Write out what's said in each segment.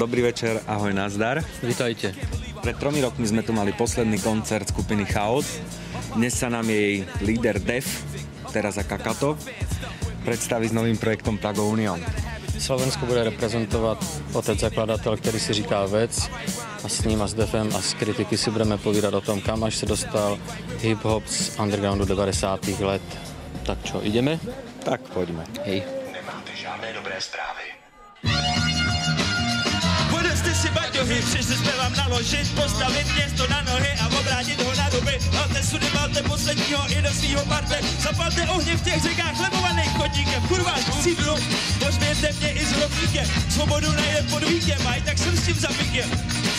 Dobrý večer, ahoj, nazdar. Vítajte. Pred tromi rokmi sme tu mali posledný koncert skupiny Chaos. Dnes sa nám jej líder Def, teraz za Kakato, představí s novým projektom Prago Union. Slovensko bude reprezentovat otec zakladatel, který si říká Vec a s ním a s Defem a s kritiky si budeme povídat o tom, kam až se dostal hip-hop z undergroundu 90. let. Tak čo, ideme? Tak pojďme. Hej. Nemáte žádné dobré zprávy. Baťohy, přišli jsme vám naložit, postavit město na nohy a obrátit ho na duby. Malte sudy, malte posledního i do svýho parte, zapalte ohně v těch řekách lebovaných chodníkem. Kurva, sídlu, požmějte mě i s rovníkem, svobodu najde pod víkem, a i tak jsem s tím zapíkem.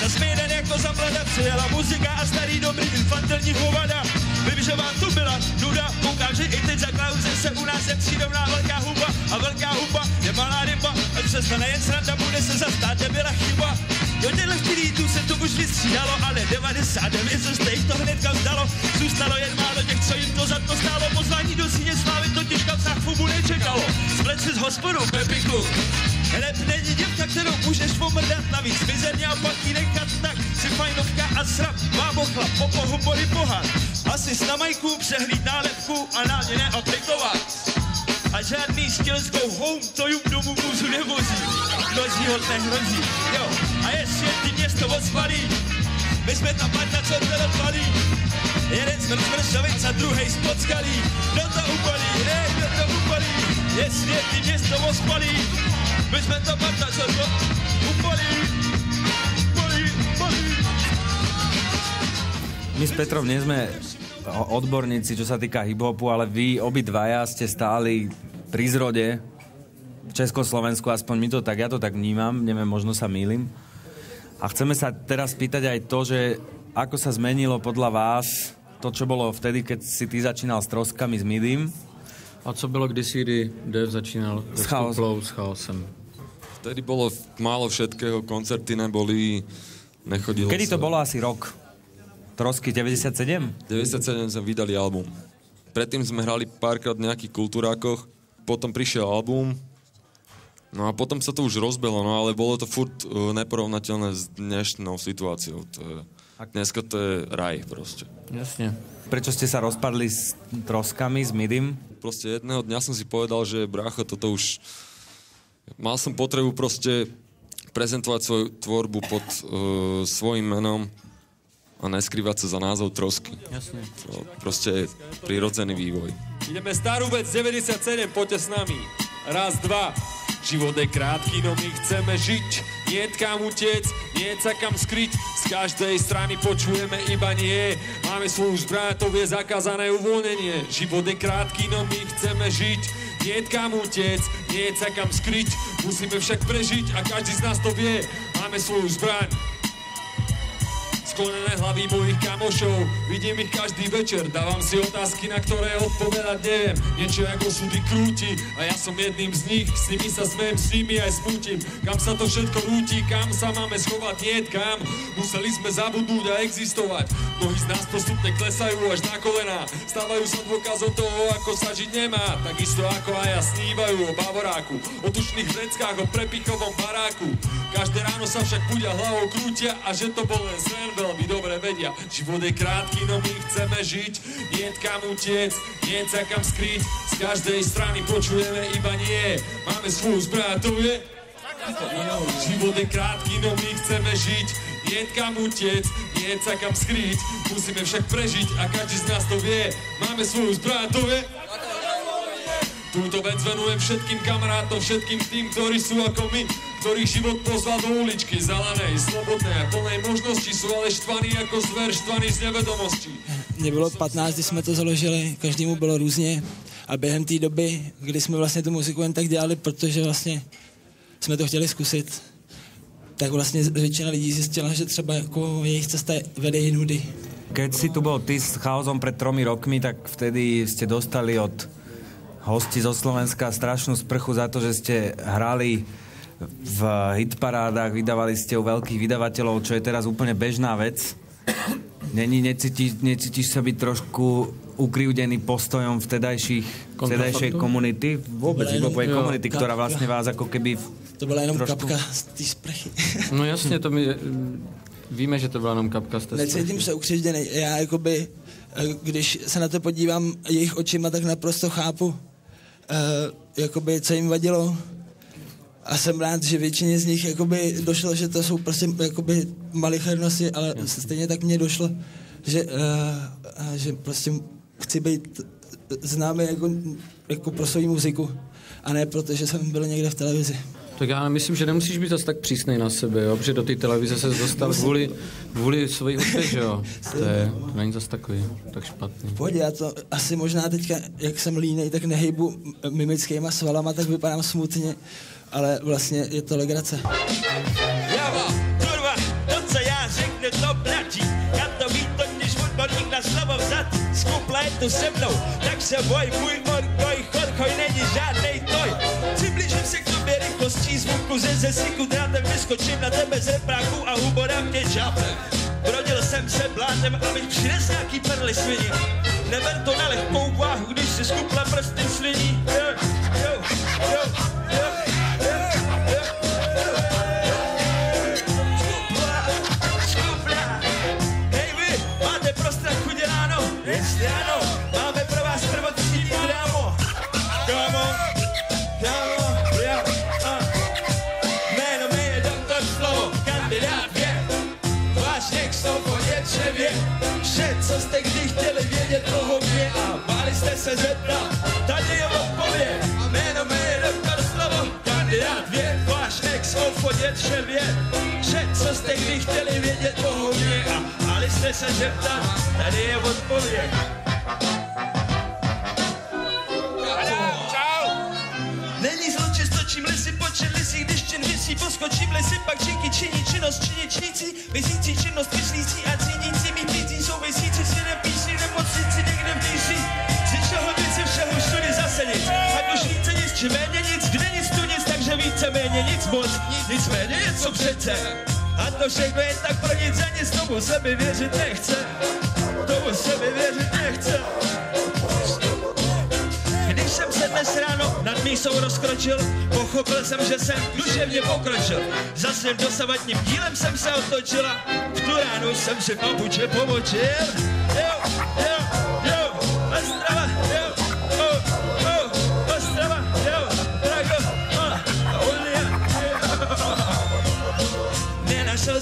Zas jeden jako za mlada přijela muzika a starý dobrý infantilní hovada. Vím, že vám tu byla nuda, koukám, že i teď za klauze se u nás je přídomná velká huba a velká huba je malá ryba. A přestane jen sranda, bude se zastát, nebyla chyba. Do těchto chvílí se to už vystřídalo, ale 99 se jste jich to hnedka vzdalo. Zůstalo jen málo těch, co jim to za to stálo. Pozvání do síně slávy totiž kapsách fubu nečekalo. Splet si z hospodu, Pepiku. Hned není děvka, kterou můžeš pomrdat navíc. Mizerně a pak ji nechat tak. Si fajnovka a srap, má bochla, popo, hubory, pohár. Asi s namajku přehlíd nálepku a na ně neaplikovat. A žádný to jim domů můžu nevozí. Množí ho nehrozí, jo. A ještě ty město odspalí, my jsme ta parta, co to odpalí. Jeden smrt smršovic a druhej spod skalí. Kdo to upalí, ne, kdo to upalí. Jestli je ty město odspalí, my jsme ta parta, co to upalí. My s Petrom nie sme odborníci, čo sa týka hiphopu, ale vy obidvaja ste stáli pri zrode v Československu, aspoň my to tak, ja to tak vnímam, neviem, možno sa mýlim. A chceme sa teraz spýtať aj to, že ako sa zmenilo podľa vás to, čo bolo vtedy, keď si ty začínal s troskami, s midím. A co bylo kdysi, kdy Dev začínal S chaosem. s chaosem? Vtedy bolo málo všetkého, koncerty neboli, nechodilo Kedy sa. to bolo asi rok? Trosky 97? 97 sme vydali album. Predtým sme hrali párkrát v nejakých kultúrákoch, potom prišiel album, no a potom sa to už rozbelo, no ale bolo to furt uh, neporovnateľné s dnešnou situáciou. To je, dneska to je raj proste. Jasně. Prečo ste sa rozpadli s troskami, s midím? Proste jedného dňa som si povedal, že brácho, toto už... Mal som potrebu proste prezentovať svoju tvorbu pod uh, svojim menom a neskrývať sa za názov trosky. Jasně. To proste je prirodzený vývoj. Ideme starú vec 97, poďte s nami. Raz, dva. Život je krátky, no my chceme žiť. Nie kam utiec, nie sa kam skryť. Z každej strany počujeme iba nie. Máme svoju zbraň, to je zakázané uvoľnenie. Život je krátky, no my chceme žiť. Nie kam utiec, nie sa kam skryť. Musíme však prežiť a každý z nás to vie. Máme svoju zbraň. Sklonené hlavy mojich kamošov Vidím ich každý večer. Dávam si otázky, na ktoré odpovedať neviem Niečo ako súdy krúti A ja som jedným z nich. S nimi sa smejem, s nimi aj smútim Kam sa to všetko rúti, kam sa máme schovať Nie kam? Museli sme zabudnúť a existovať Mnohí z nás postupne klesajú až na kolená Stávajú sa dôkazom toho, ako sa žiť nemá. Takisto ako aj ja snívajú o bavoráku. O tučných vreckách, o prepichovom baráku. Každé ráno sa však budia hlavou krútia A že to bol len veľmi dobre vedia Život je krátky, no my chceme žiť Nie kam utiec, nie sa kam skryť Z každej strany počujeme iba nie. Máme svoju zbraň, to je Život je krátky, no my chceme žiť Nie kam utiec, nie sa kam skryť Musíme však prežiť a každý z nás to vie. Máme svoju zbraň, to je Túto vec venujem všetkým kamarátom, všetkým tým, ktorí sú ako my, ktorých život pozval do uličky, zelenej, slobodnej a plnej možnosti, sú ale štvaní ako zver, štvaní z nevedomostí. Mě bylo 15, když jsme to založili, každému bylo různě a během té doby, kdy jsme vlastně tu muziku jen tak dělali, protože vlastně jsme to chtěli zkusit, tak vlastně většina lidí zjistila, že třeba jako jejich cesta vede jinudy. Keď si tu bol ty s chaosom pred tromi rokmi, tak vtedy ste dostali od hosti zo Slovenska strašnú sprchu za to, že ste hrali v hitparádach, vydávali ste u veľkých vydavateľov, čo je teraz úplne bežná vec. Není, necítiš, necítiš sa byť trošku ukrivdený postojom vtedajších, vtedajšej komunity? Vôbec Byla jenom- hibopovej jo, komunity, ktorá kapka. vlastne vás ako keby... To byla jenom Trošku. kapka z té sprechy. No jasně, to my víme, že to byla jenom kapka z té Necítím se ukřivděný. Já jakoby, eh, když se na to podívám jejich očima, tak naprosto chápu, eh, jakoby, co jim vadilo. A jsem rád, že většině z nich jakoby došlo, že to jsou prostě jakoby malichernosti, ale stejně tak mně došlo, že, uh, že prostě chci být známý jako, jako pro svou muziku a ne proto, že jsem byl někde v televizi. Tak já myslím, že nemusíš být zase tak přísnej na sebe, jo? protože do té televize se dostal kvůli, kvůli svojí hudbě, že jo? To, je, to není zase takový, tak špatný. Pohodě, já to asi možná teďka, jak jsem línej, tak nehybu mimickýma svalama, tak vypadám smutně, ale vlastně je to legrace. Java, kurva, to, co já řeknu, to platí. Já to ví totiž odborník na slovo vzat. Skupla je tu se mnou, tak se boj, můj orkoj, chorkoj není žádnej toj. Přiblížím se k tobě rychlostí zvuku ze zesiku, drátem vyskočím na tebe ze prachu a huborem tě čapem. Brodil jsem se blátem, abych přines nějaký perly svini. Neber to na lehkou váhu, když si skupla prsty jo, jo, jo, jo, jo. Vše, co jste kdy chtěli vědět o mě a báli jste se zeptat. Tady je odpověď. Jméno mi je slovo, kandidát vě. Váš ex o ponětřevě. Vše, co jste kdy chtěli vědět o mě a báli jste se zeptat. Tady je odpověď. Není zločin, stočím lisy, počet lisí, když čin vysí, poskočím lisy, pak činky činí činnost, činí činící, myslící činnost, myslící a cítící, nic, méně nic, kde nic tu nic, takže více méně nic moc, nicméně něco přece. A to všechno je tak pro nic a nic, tomu se mi věřit nechce, tomu se mi věřit nechce. Když jsem se dnes ráno nad mísou rozkročil, pochopil jsem, že jsem duševně pokročil. Za svým dosavadním dílem jsem se otočil a v tu ránu jsem si papuče pomočil. Jo,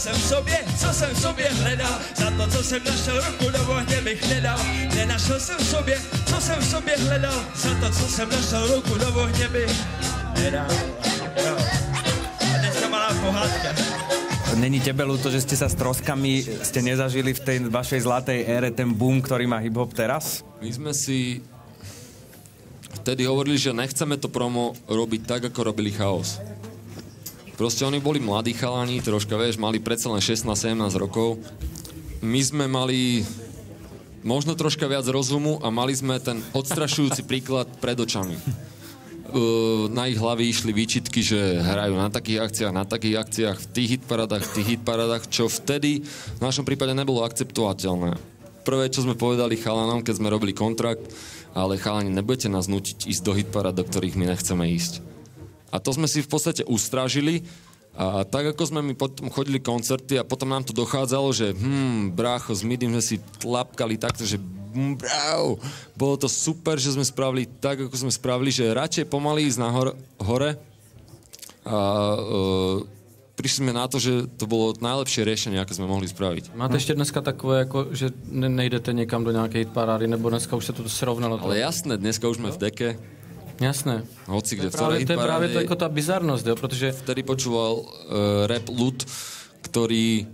jsem v sobě, co jsem v sobě hledal Za to, co jsem našel, ruku do ohně bych nedal Nenašel jsem v sobě, co jsem v sobě hledal Za to, co jsem našel, ruku do ohně bych nedal Jo. A teďka malá pohádka Není tebe ľúto, že ste sa s troskami, ste nezažili v tej vašej zlatej ére ten boom, ktorý má hip-hop teraz? My sme si vtedy hovorili, že nechceme to promo robiť tak, ako robili chaos. Proste oni boli mladí chalani, troška, vieš, mali predsa len 16-17 rokov. My sme mali možno troška viac rozumu a mali sme ten odstrašujúci príklad pred očami. Na ich hlavy išli výčitky, že hrajú na takých akciách, na takých akciách, v tých hitparadách, v tých hitparadách, čo vtedy v našom prípade nebolo akceptovateľné. Prvé, čo sme povedali chalanom, keď sme robili kontrakt, ale chalani, nebudete nás nutiť ísť do hitparad, do ktorých my nechceme ísť. A to sme si v podstate ustrážili a tak ako sme my potom chodili koncerty a potom nám to dochádzalo, že hm, brácho, s Midim sme si tlapkali takto, že hm, brau, bolo to super, že sme spravili tak, ako sme spravili, že radšej pomaly ísť nahor, hore a uh, prišli sme na to, že to bolo najlepšie riešenie, aké sme mohli spraviť. Máte ještě dneska takové, jako, že ne, nejdete někam do nějaké hitparády, nebo dneska už se to srovnalo? Ale jasné, dneska už sme v deke, Jasné. hoci kde, v Právě, ktorej to je právě to jako ta bizarnost, jo, protože vtedy počúval uh, rap ľud, ktorý...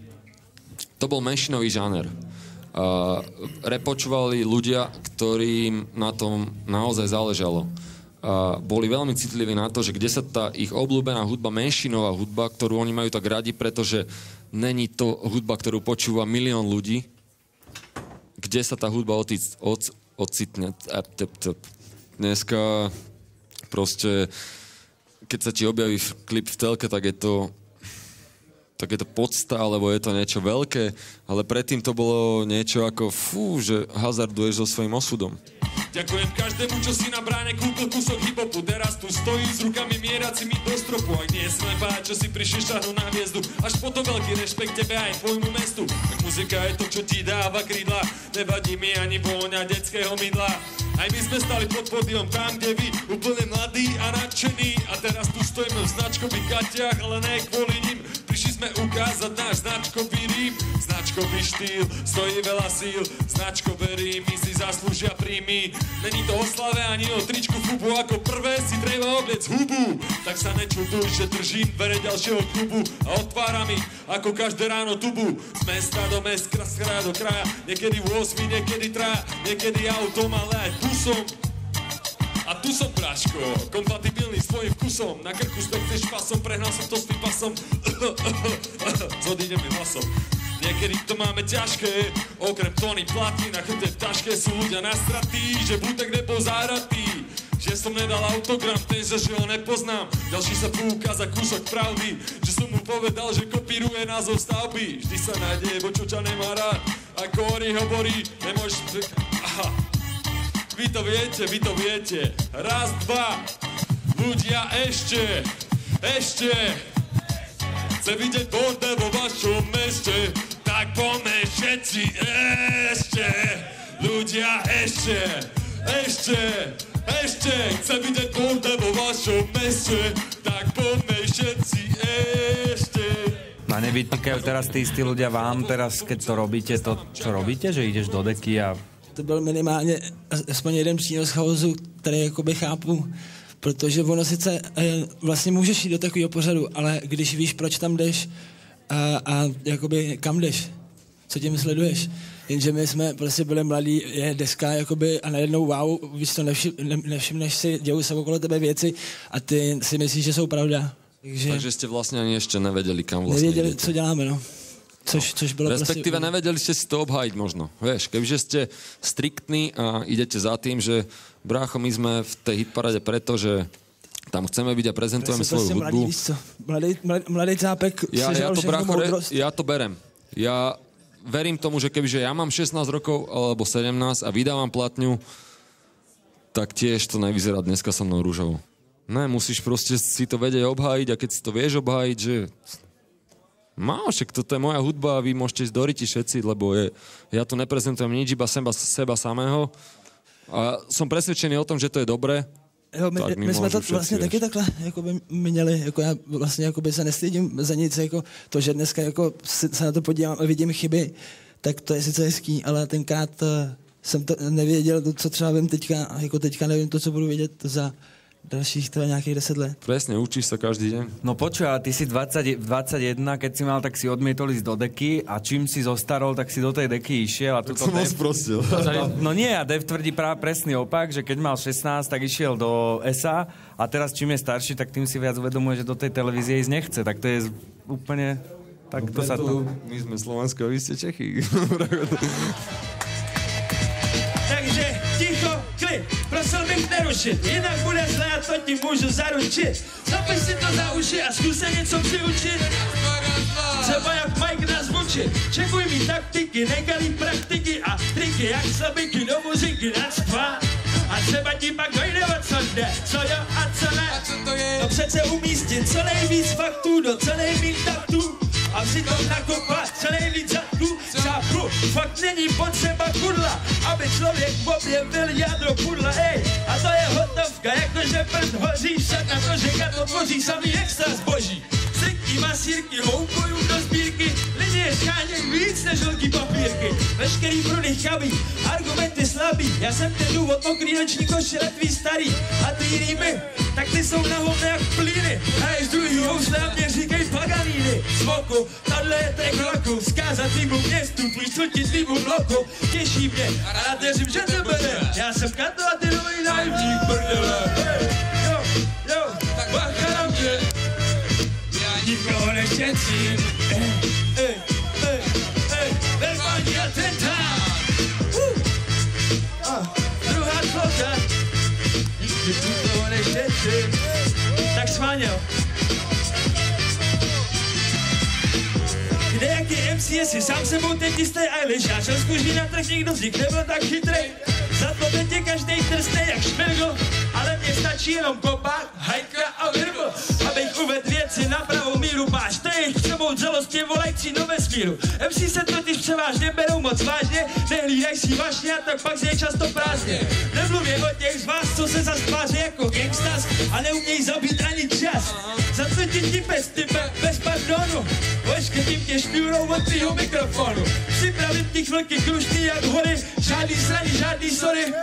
To bol menšinový žáner. Uh, rap počúvali ľudia, ktorým na tom naozaj záležalo. Uh, boli veľmi citliví na to, že kde sa tá ich obľúbená hudba, menšinová hudba, ktorú oni majú tak radi, pretože není to hudba, ktorú počúva milión ľudí, kde sa tá hudba ocitne. Tep, tep, tep. Dneska proste, keď sa ti objaví klip v telke, tak je to tak je to podsta, alebo je to niečo veľké, ale predtým to bolo niečo ako fú, že hazarduješ so svojím osudom. Ďakujem každému, čo si na bráne kúpil kúsok hiphopu. Teraz tu stojí s rukami mieracimi do stropu. Ak nie je slepá, čo si prišiel šťahnu na hviezdu. Až po to veľký rešpekt tebe aj tvojmu mestu. Ak muzika je to, čo ti dáva krídla, nevadí mi ani vôňa detského mydla. Aj my sme stali pod pódium tam, kde vy, úplne mladí a nadšení. A teraz tu stojíme v značkových gatiach, ale ne kvôli nim. Prišli sme ukázať náš značkový rým, značkový štýl, stojí veľa síl, značkové rímy si zaslúžia príjmy. Není to o slave ani o tričku fubu, ako prvé si treba obliec hubu. Tak sa nečuduj, že držím dvere ďalšieho klubu a otváram ich ako každé ráno tubu. Z mesta do mesta, z kraja do kraja, niekedy v 8, niekedy traja, niekedy autom, ale aj busom. A tu som Braško, kompatibilný s tvojim vkusom. Na krku spekceš pasom, prehnal som to s tým pasom Zodíde mi hlasom. Niekedy to máme ťažké, okrem tóny platí na chrbte v taške sú ľudia nastratí, že butek nebol záratý. Že som nedal autogram, ten že ho nepoznám. Ďalší sa púka za kúsok pravdy Že som mu povedal, že kopíruje názov stavby. Vždy sa nájde, bo čo ťa nemá rád Ako Ori hovorí, nemôžeš... Aha, vy to viete, vy to viete. Raz, dva. Ľudia ešte, ešte. Chce vidieť borde vo vašom meste, tak poďme všetci ešte. Ľudia ešte, ešte, ešte. Chce vidieť borde vo vašom meste, tak poďme všetci ešte. A nevytýkajú teraz tí istí ľudia vám teraz, keď to robíte, to, čo robíte, že ideš do deky a to byl minimálně aspoň jeden přínos chaosu, který jakoby chápu, protože ono sice eh, vlastně můžeš jít do takového pořadu, ale když víš, proč tam jdeš a, a jakoby kam jdeš, co tím sleduješ. Jenže my jsme prostě byli mladí, je deska jakoby a najednou wow, víš to, nevšim, ne, nevšimneš si, dějou se okolo tebe věci a ty si myslíš, že jsou pravda. Takže, Takže jste vlastně ani ještě nevěděli, kam vlastně Nevěděli, jdete. co děláme, no. Což, což bylo Respektíve prostě... nevedeli ste si to obhájiť možno. Vieš, kebyže ste striktní a idete za tým, že brácho, my sme v tej hitparade preto, že tam chceme byť a prezentujeme svoju prostě hudbu. Mladý, víš co? Mladý, mladý, mladý zápek Ja, ja, to, brácho, re, moudrost. ja to berem. Ja verím tomu, že kebyže ja mám 16 rokov alebo 17 a vydávam platňu, tak tiež to nevyzerá dneska so mnou rúžovo. Ne, musíš proste si to vedieť obhájiť a keď si to vieš obhájiť, že Má, však toto je moja hudba a vy môžete ísť do ryti všetci, lebo je, ja tu neprezentujem nič, iba seba, seba samého. A som presvedčený o tom, že to je dobré. Jo, my, tak my jsme to vlastně taky takhle jako by měli, jako já vlastně jako by se nestydím za nic, jako to, že dneska jako se, na to podívám a vidím chyby, tak to je sice hezký, ale tenkrát eh, jsem to nevěděl, to, co třeba vím teďka, a jako teďka nevím to, co budu vědět za dalších teda nějakých deset let. Presne, učíš sa každý deň. No počuj, ale ty si 20, 21, keď si mal, tak si odmietol ísť do deky a čím si zostarol, tak si do tej deky išiel. A tuto som Dev- sprostil. No, no nie, a Dev tvrdí práve presný opak, že keď mal 16, tak išiel do SA a teraz čím je starší, tak tým si viac uvedomuje, že do tej televízie ísť nechce. Tak to je úplne... Tak to sa to... My sme Slovensko, a vy ste Čechy. prosil bych nerušit, jinak bude zlé a to ti můžu zaručit. Zapiš si to za uši a zkus se něco přiučit. Třeba jak Mike nás zvučit. Čekuj mi taktiky, nekalý praktiky a triky, jak slabiky do muziky nadstvá. A třeba ti pak dojde o co jde, co jo a co ne. No přece umístit co nejvíc faktů do co nejvíc taktů. A přitom nakopat co nejvíc zadků, zápru. Fakt není potřeba kudla, aby člověk objevil jádro pudla, ej. A to je hotovka, jakože prd hoří, však na to, že to tvoří samý extra zboží. Srnky, masírky, houkuju do sbírky, linie scháněj víc než velký papírky. Veškerý prudy chabí, argumenty slabý, já jsem ten důvod, mokrý noční košile tvý starý. A ty rýmy, tak ty jsou na hovne jak plíny. A z druhý housle a mě říkej paganíny. Smoku, tahle je track roku, zkázat tvýmu městu, tvůj čtvrtí tvýmu bloku. Těší mě a rád věřím, že to bude. Já jsem Kato a ty nový nájemník, prdele. Hey, jo, jo, bacha na mě. Já nikoho neštěcím. Ej, ej, ej, ej, verbální atentát. Nikoho neštěcím. Tak schválně. jo. Nejaký MC je si sám sebou teď jistý Eilish. Já šel zkuží na trh, nikdo z nich nebyl tak chytrej. Za to teď je každý drsný jak šmirgl, mně stačí jenom kopa, hajka a virbl. Abych uvedl věci na pravou míru, máš to jejich sebou zelosti volající do vesmíru. MC se totiž převážně berou moc vážně, nehlídají si vašně a tak pak je často prázdně. Nemluvě o těch z vás, co se zas tváří jako gangstas a neumějí zabít ani čas. Za co ti ti bez type, bez pardonu, oškrtím tě špůrou od tvýho mikrofonu. Připravím ti chvilky krušný jak hory, žádný sraní, žádný sorry.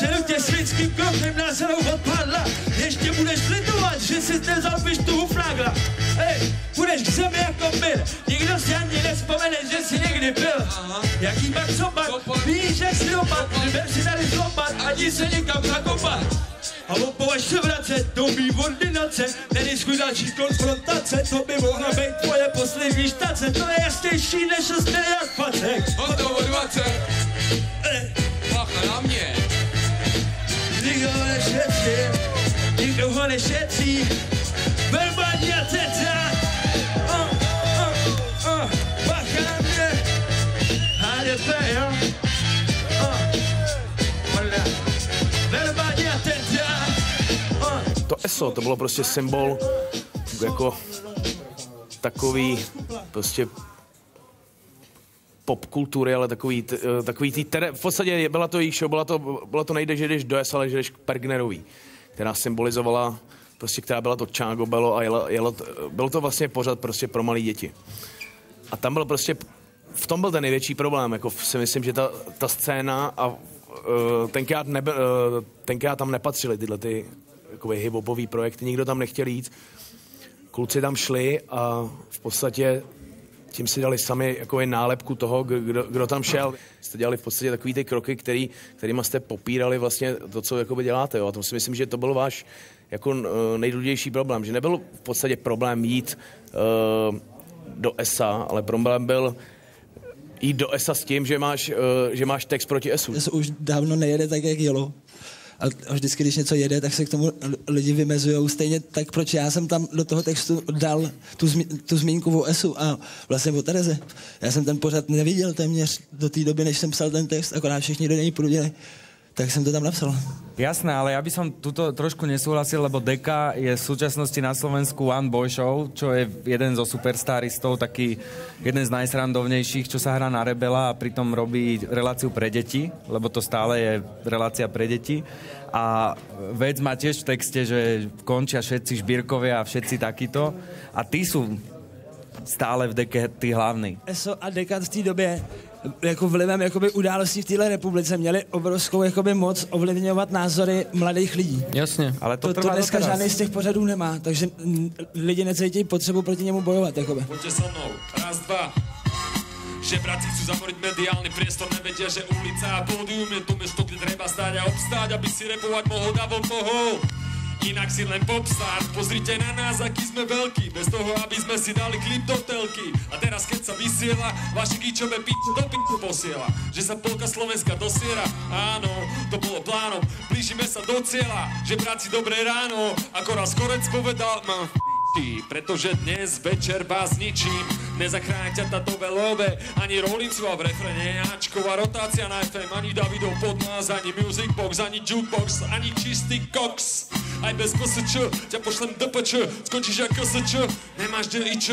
Požeru tě světským krokem násadou odpadla. Ještě budeš litovat, že si nevzal pištu u flagla. Hej, budeš k zemi jako byl. Nikdo si ani nespomene, že jsi někdy byl. Jaký pak sobat, víš, jak si dopad. Ber si tady zlopat, ani se někam zakopat. A opovaž se vracet do mý ordinace Nediskuj další konfrontace To by mohla být tvoje poslední štace To je jasnější než šestý jak pacek Hotovo 20, Eh, bacha na mě. Nikdo ho nešetří Nikdo ho nešetří Verbální Bacha mě. HDP, jo. To ESO, to bylo prostě symbol jako takový prostě popkultury, ale takový, t- eh, takový tý, tere, v podstatě byla to její show, byla to, byla to nejde, že jdeš do ESO, ale že jdeš k Pergnerový, která symbolizovala prostě, která byla to Čágo Belo a jelo, jelo, bylo to vlastně pořád prostě pro malé děti. A tam byl prostě, v tom byl ten největší problém, jako si myslím, že ta, ta scéna a uh, tenkrát, nebe, uh, tenkrát tam nepatřily tyhle ty jakoby hip-hopový projekty, nikdo tam nechtěl jít. Kluci tam šli a v podstatě tím si dali sami jako nálepku toho, kdo, kdo tam šel. Jste dělali v podstatě takový ty kroky, který, kterýma jste popírali vlastně to, co jakoby děláte. Jo. A to si myslím, že to byl váš jako nejdůležitější problém. Že nebyl v podstatě problém jít uh, do ESA, ale problém byl jít do ESA s tím, že máš, uh, že máš text proti ESu. To už dávno nejede tak, jak jelo. A vždycky, když něco jede, tak se k tomu lidi vymezují. Stejně tak, proč já jsem tam do toho textu dal tu, zmi, tu zmínku o Esu a vlastně o Tereze. Já jsem ten pořad neviděl téměř do té doby, než jsem psal ten text, akorát všichni do něj prudili. Tak jsem to tam napsal. Jasné, ale ja by som tuto trošku nesúhlasil, lebo Deka je v súčasnosti na Slovensku One Boy Show, čo je jeden zo superstaristov, taký jeden z najsrandovnejších, čo sa hrá na Rebela a pritom robí reláciu pre deti, lebo to stále je relácia pre deti. A vec má tiež v texte, že končia všetci šbírkovia a všetci takíto. A tí sú stále v Deke tí hlavní. ESO a Dekat v té době jako vlivem jakoby událostí v téhle republice měli obrovskou jakoby moc ovlivňovat názory mladých lidí. Jasně. Ale to, To, to dneska doteraz. žádný z těch pořadů nemá, takže lidi necítí potřebu proti němu bojovat. Jakoby. Poďte so mnou, raz, dva. Žebráci chcú zamoriť mediálny priestor, nevedia, že ulica a pódium je to miesto, kde treba stáť a obstáť, aby si repovať mohol davon pohol. Inak si len popstar, pozrite na nás, aký sme veľkí, bez toho, aby sme si dali klip do telky. A teraz, keď sa vysiela, vaše gíčové piče do piču posiela. Že sa polka Slovenska dosiera, áno, to bolo plánom. Blížime sa do cieľa, že práci dobré ráno, ako raz Korec povedal, mám p***i, pretože dnes večer vás ničím. Nezachráň ťa táto velové, ani Rollinsu a v refrene Ačková rotácia na FM, ani Davidov pod nás, ani Music Box, ani Jukebox, ani čistý koks. Aj bez KSČ, ťa pošlem do PČ, skončíš ako KSČ, nemáš DIČ,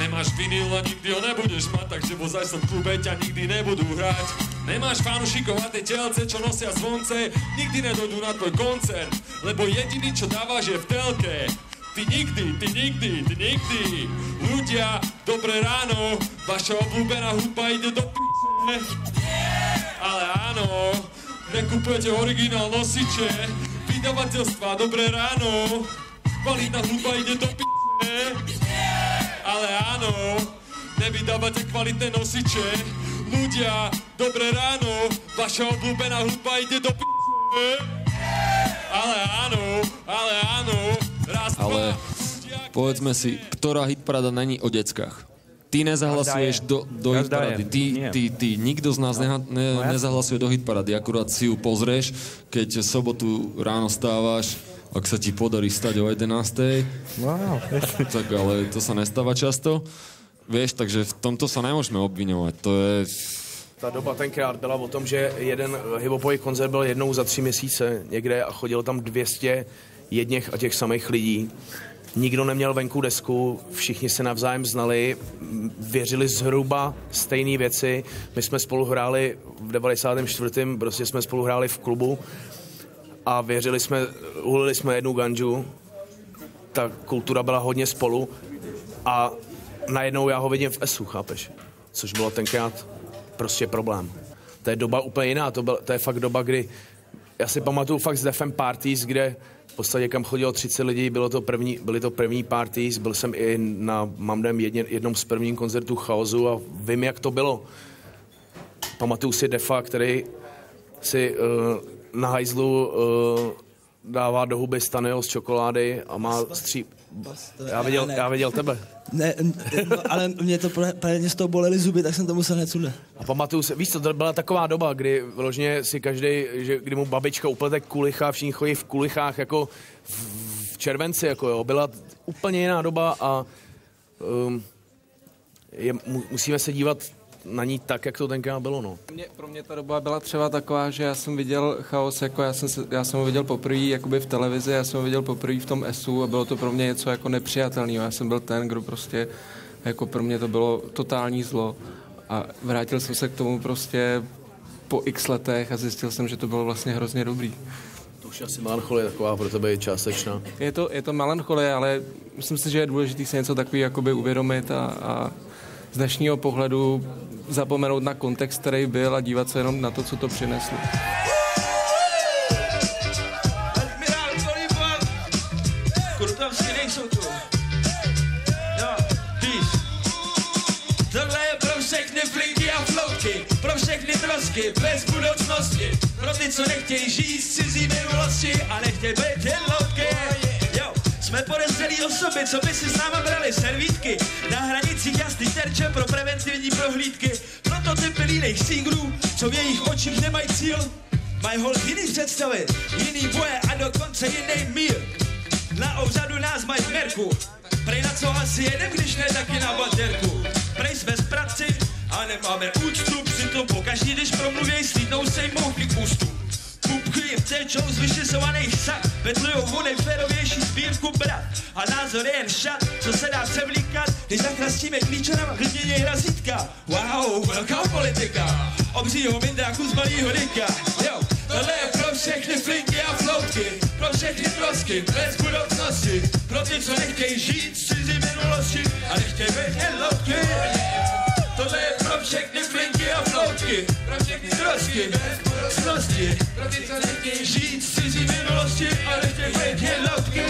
nemáš vinyl a nikdy ho nebudeš mať, takže vo zajstom klube ťa nikdy nebudú hrať. Nemáš fanúšikov a tie telce, čo nosia zvonce, nikdy nedojdu na tvoj koncert, lebo jediný, čo dávaš je v telke. Ty nikdy, ty nikdy, ty nikdy. Ľudia, dobré ráno, vaša obľúbená hudba ide do p***e. Ale áno, nekupujete originál nosiče, vydavateľstva, dobré ráno, kvalitná hudba ide do p***e. Ale áno, nevydávate kvalitné nosiče, ľudia, dobré ráno, vaša obľúbená hudba ide do p***e. Ale áno, ale raz, Ale povedzme si, ktorá hitparada není o deckách. Ty nezahlasuješ do, do hitparady. Ty, ty, ty, nikto z nás neha, ne, No nezahlasuje do hitparady, akurát si ju pozrieš, keď v sobotu ráno stávaš, ak sa ti podarí stať o 11. Wow. tak ale to sa nestáva často. Vieš, takže v tomto sa nemôžeme obviňovať. To je... Ta doba tenkrát byla o tom, že jeden hiphopový koncert byl jednou za tři měsíce někde a chodilo tam 200 jedněch a těch samých lidí. Nikdo neměl venku desku, všichni se navzájem znali, věřili zhruba stejné věci. My jsme spolu hráli v 94. prostě jsme spolu hráli v klubu a věřili jsme, ulili jsme jednu ganžu, ta kultura byla hodně spolu a najednou já ho vidím v ESu, chápeš? Což bylo tenkrát prostě problém. To je doba úplně jiná, to, byl, to je fakt doba, kdy já si pamatuju fakt z Defem Parties, kde podstatě kam chodilo 30 lidí, bylo to první, byly to první parties, byl jsem i na Mamdem jedně, jednom z prvních koncertů Chaosu a vím, jak to bylo. Pamatuju si Defa, který si uh, na hajzlu uh, dává do huby staneo z čokolády a má stříp. Já viděl, já viděl tebe. Ne, no, ale mě to právě z toho bolely zuby, tak jsem to musel hned sundat. A pamatuju se, víš to byla taková doba, kdy vyloženě si každý, že kdy mu babička uplete kulicha, všichni chodí v kulichách jako v, v červenci, jako jo, byla úplně jiná doba a um, je, mu, musíme se dívat na ní tak, jak to tenkrát bylo, no. Mě, pro mě ta doba byla třeba taková, že já jsem viděl chaos, jako já jsem, se, já jsem ho viděl poprvé jakoby v televizi, já jsem ho viděl poprvé v tom SU a bylo to pro mě něco jako nepřijatelného. Já jsem byl ten, kdo prostě, jako pro mě to bylo totální zlo. A vrátil jsem se k tomu prostě po x letech a zjistil jsem, že to bylo vlastně hrozně dobrý. To už asi melancholie taková pro tebe je částečná. Je to, je to melancholie, ale myslím si, že je důležité si něco takový jakoby uvědomit a, a z dnešního pohledu zapomenout na kontext, který byl a dívat se jenom na to, co to přineslo. Trosky, bez budoucnosti, pro ty, co nechtějí žít z cizí minulosti a nechtějí být jen loutky. Jsme podezřelí osoby, co by si s náma brali servítky, na hranicích jasný terče pro preventivní prohlídky, prototypy líných singlů, co v jejich očích nemají cíl, mají hold jiný představy, jiný boje a dokonce jiný mír. Na obřadu nás mají v merku, prej na co asi jedem, když ne taky na baterku. Prej jsme zpravci a nemáme úctu, přitom pokaždý, když promluvěj, slídnou se jim mouchy k ústu. Tečou z vyšisovaných sak, petlujou o nejférovější sbírku brat. A názor je jen šat, co se dá převlíkat, když zachrastíme klíčerama klidněji razítka. Wow, velká politika, obřího mindráku z malýho dyka. Jo, tohle je pro všechny flinky a floutky, pro všechny trosky, bez budoucnosti, pro ty, co nechtějí žít z cizí minulosti a nechtějí být jen loutky. Tohle je pro všechny flinky a floutky, pro všechny trosky, bez nechtějí žít z cizí minulosti a nechtějí být jen loutky.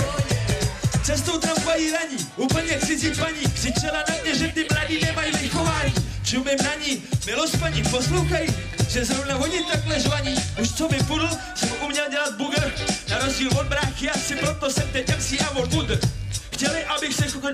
Cestou tramvají raní, úplně cizí paní, křičela na mě, že ty mladí nemají vychování. Čumím na ní, milost paní, poslouchej, že zrovna oni takhle žvaní. Už co mi pudl, jsem uměl dělat bugr, na rozdíl od bráchy, asi proto jsem teď MC a od Wood. Chtěli, abych se chukl,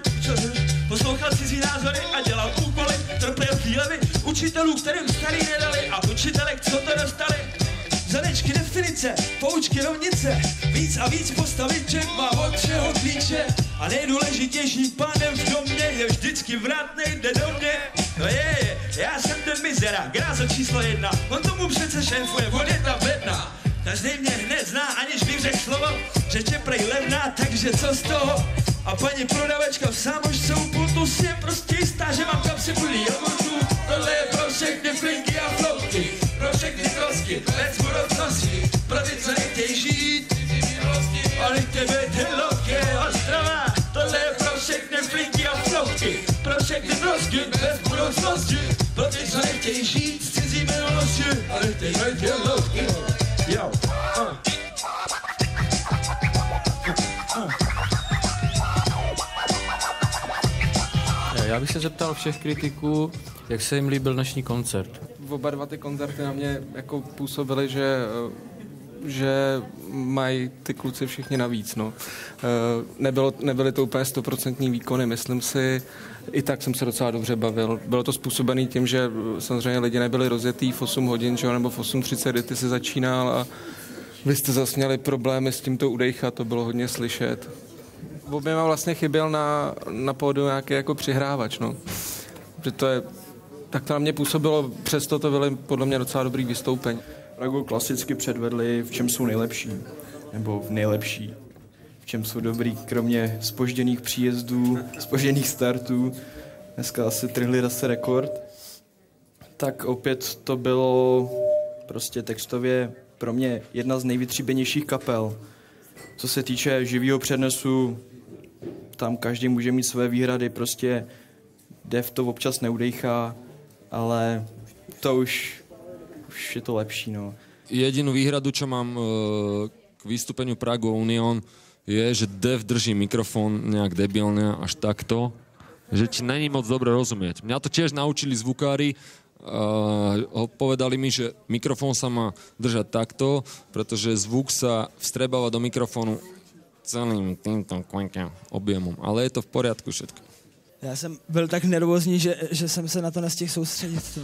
poslouchal cizí názory a dělal úkoly, trpěl chvílemi učitelů, kterým starý nedali a učitelek, co to dostali. Zadečky definice, poučky rovnice, víc a víc postavit ček má od všeho klíče. A nejdůležitější pánem v domě je vždycky vrat, nejde do mě. No je, je, já jsem ten mizera, gráza číslo jedna, on tomu přece šéfuje, on je ta bedna. Každý mě hned zná, aniž bych řekl slovo, řeč je prej levná, takže co z toho? A paní prodavačka v sámošce u pultu si je prostě jistá, že mám kapsy plný jogurtů. Tohle je pro všechny flinky a floutky, pro všechny trosky, bez budoucnosti, pro ty, co nechtějí žít, a být jen loutky, ostrava. Tohle je pro všechny flinky a floutky, pro všechny trosky, bez budoucnosti, pro ty, co nechtějí žít z cizí minulosti, a být jen loutky. Yo, uh. Já bych se zeptal všech kritiků, jak se jim líbil dnešní koncert. Oba dva ty koncerty na mě jako působily, že že mají ty kluci všichni navíc. No. Nebylo, nebyly to úplně stoprocentní výkony, myslím si, i tak jsem se docela dobře bavil. Bylo to způsobené tím, že samozřejmě lidi nebyli rozjetý v 8 hodin, že, nebo v 8.30, kdy ty se začínal a vy jste zase měli problémy s tímto udejchat, to bylo hodně slyšet. Oběma vlastně chyběl na, na pódu nějaký jako přihrávač, no. že to je, tak to na mě působilo, přesto to byly podle mě docela dobrý vystoupení. Pragu klasicky předvedli, v čem jsou nejlepší, nebo v nejlepší, v čem jsou dobrý, kromě spožděných příjezdů, spožděných startů. Dneska asi trhli zase rekord. Tak opět to bylo prostě textově pro mě jedna z nejvytříbenějších kapel. Co se týče živého přednesu, tam každý může mít své výhrady, prostě Dev to občas neudejchá, ale to už, už je to lepší, no. Jedinú výhradu, čo mám e, k vystúpeniu Pragu Union, je, že Dev drží mikrofón nejak debilne až takto, že ti není moc dobre rozumieť. Mňa to tiež naučili zvukári, uh, povedali mi, že mikrofón sa má držať takto, pretože zvuk sa vstrebáva do mikrofónu celým týmto objemom. Ale je to v poriadku všetko. Já jsem byl tak nervózní, že, že jsem se na to nestihl soustředit. To.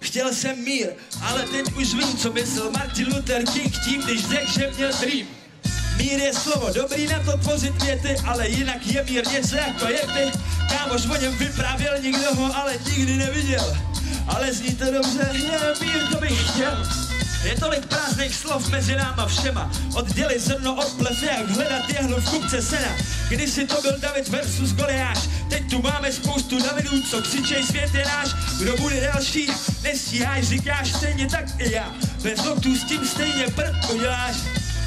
Chtěl jsem mír, ale teď už vím, co myslel Martin Luther King tím, když řekl, že měl dream. Mír je slovo, dobrý na to tvořit věty, ale jinak je mír něco jako jety. Kámoš o něm vyprávěl, nikdo ho ale nikdy neviděl. Ale zní to dobře, mír, to bych chtěl. Je tolik prázdných slov mezi náma všema. Oddělit zrno od plese, jak hledat jehlu v kupce sena. Když si to byl David versus Goliáš, teď tu máme spoustu Davidů, co křičej svět je náš. Kdo bude další, nestíháš, říkáš stejně tak i já. Bez loktů s tím stejně prd uděláš.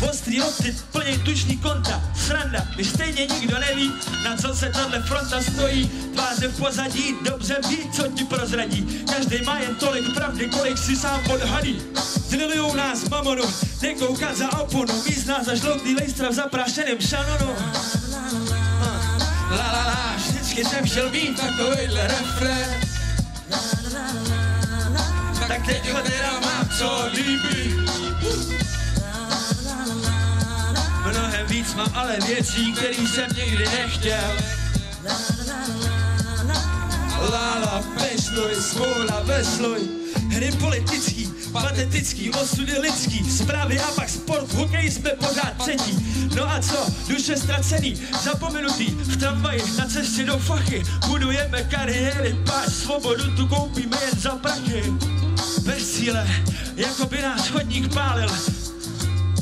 Ostrý lokty, plně tučný konta, sranda, když stejně nikdo neví, na co se tahle fronta stojí. Tváře v pozadí, dobře ví, co ti prozradí. Každý má jen tolik pravdy, kolik si sám odhadí. Zrilujou nás mamonu, nekoukat za oponu, víc nás za žloutý lejstra v zaprášeném šanonu. La la la, vždycky jsem chtěl mít takovejhle refrén. Tak teď ho teda mám co líbí. Víc mám ale věcí, který jsem nikdy nechtěl. Lála, pešluj, smůla, vesluj. Hry politický, patetický, osudy lidský, zprávy a pak sport, hokej jsme pořád třetí. No a co, duše ztracený, zapomenutý, v tramvaji, na cestě do fachy, budujeme kariéry, páč, svobodu tu koupíme jen za prachy. Bez cíle, jako by nás chodník pálil,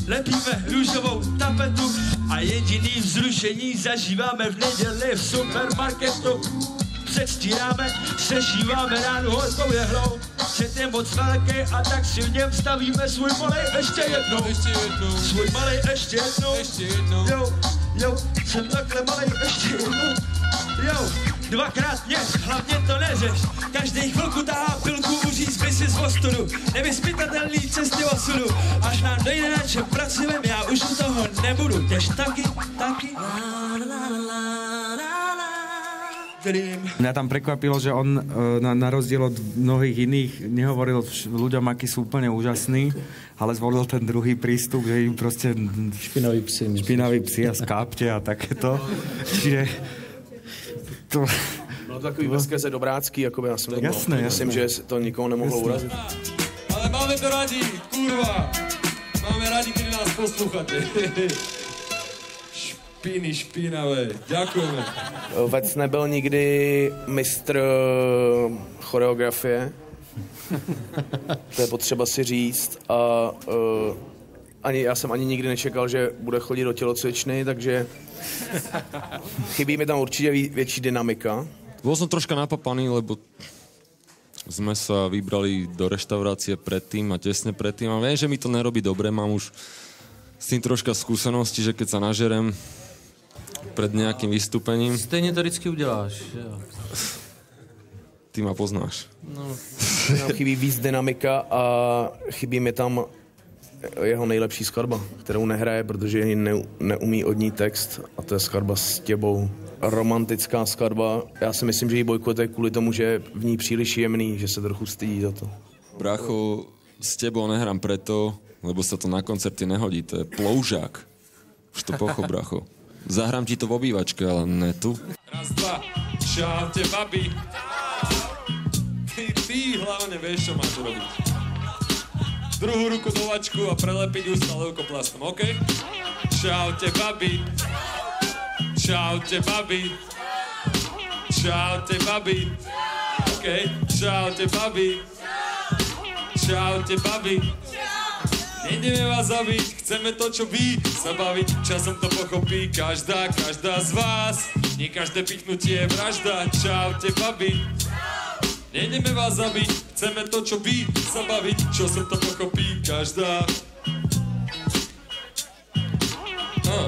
lepíme růžovou tapetu a jediný vzrušení zažíváme v neděli v supermarketu. Předstíráme, sešíváme ránu horkou jehlou, svět je moc velký a tak si v něm stavíme svůj malej ještě jednou. Ještě jednou. Svůj malej ještě jednou. Ještě jednou. Jo, jo, jsem takhle malej ještě jednou. Jo, dvakrát mě, hlavně to neřeš. Každý chvilku tahá pilku, si z ostudu. Nevyspytatelný cesty osudu. Až nám dojde na čem pracujeme, já už u toho nebudu. Těž taky, taky. Dream. Mňa tam prekvapilo, že on e, na, na rozdiel od mnohých iných nehovoril ľuďom, akí sú úplne úžasní, ale zvolil ten druhý prístup, že im proste Špinavý psi. špinaví psi a skápte a takéto. Čiže to... Bylo to takový veskrze dobrácký, jako by já jsem to Jasné, Myslím, jasné. že to nikoho nemohlo Jasné. urazit. Ale máme to radi, kurva. Máme radi, keď nás poslúchate. Špiny špinavé. Ďakujeme. Vec nebyl nikdy mistr eh, choreografie. To je potřeba si říct. A uh, ani, já jsem ani nikdy nečekal, že bude chodit do tělocvičny, takže chybí mi tam určitě větší dynamika. Bol som troška napapaný, lebo sme sa vybrali do reštaurácie predtým a tesne predtým a viem, že mi to nerobí dobre, mám už s tým troška skúsenosti, že keď sa nažerem pred nejakým vystúpením, Stejně to vždycky uděláš. Jo. ty ma poznáš. No. Nám chybí víc dynamika a chybí mi tam jeho nejlepší skladba, kterou nehraje, protože ji ne, neumí od ní text a to je skladba s těbou. Romantická skladba. Já si myslím, že ji bojkotuje kvůli tomu, že je v ní příliš jemný, že se trochu stydí za to. Bracho, s tebou nehrám preto, lebo sa to na koncerty nehodí, to je ploužák. Už to pochop, bracho. Zahrám ti to v obývačke, ale ne tu. Raz, dva. Čaute, babi. Ty, ty hlavne vieš, čo máš robiť. Druhú ruku do vačku a prelepiť ústa leukoplastom, OK? Čaute, babi. Čaute, babi. Čaute, babi. OK, čaute, babi. Čaute, babi. Nejdeme vás zabiť, chceme to, čo vy sa baviť, časom to pochopí každá, každá z vás. Nie každé pichnutie je vražda, čaute, babi. Nejdeme vás zabiť, chceme to, čo vy sa baviť, čo som to pochopí každá. No,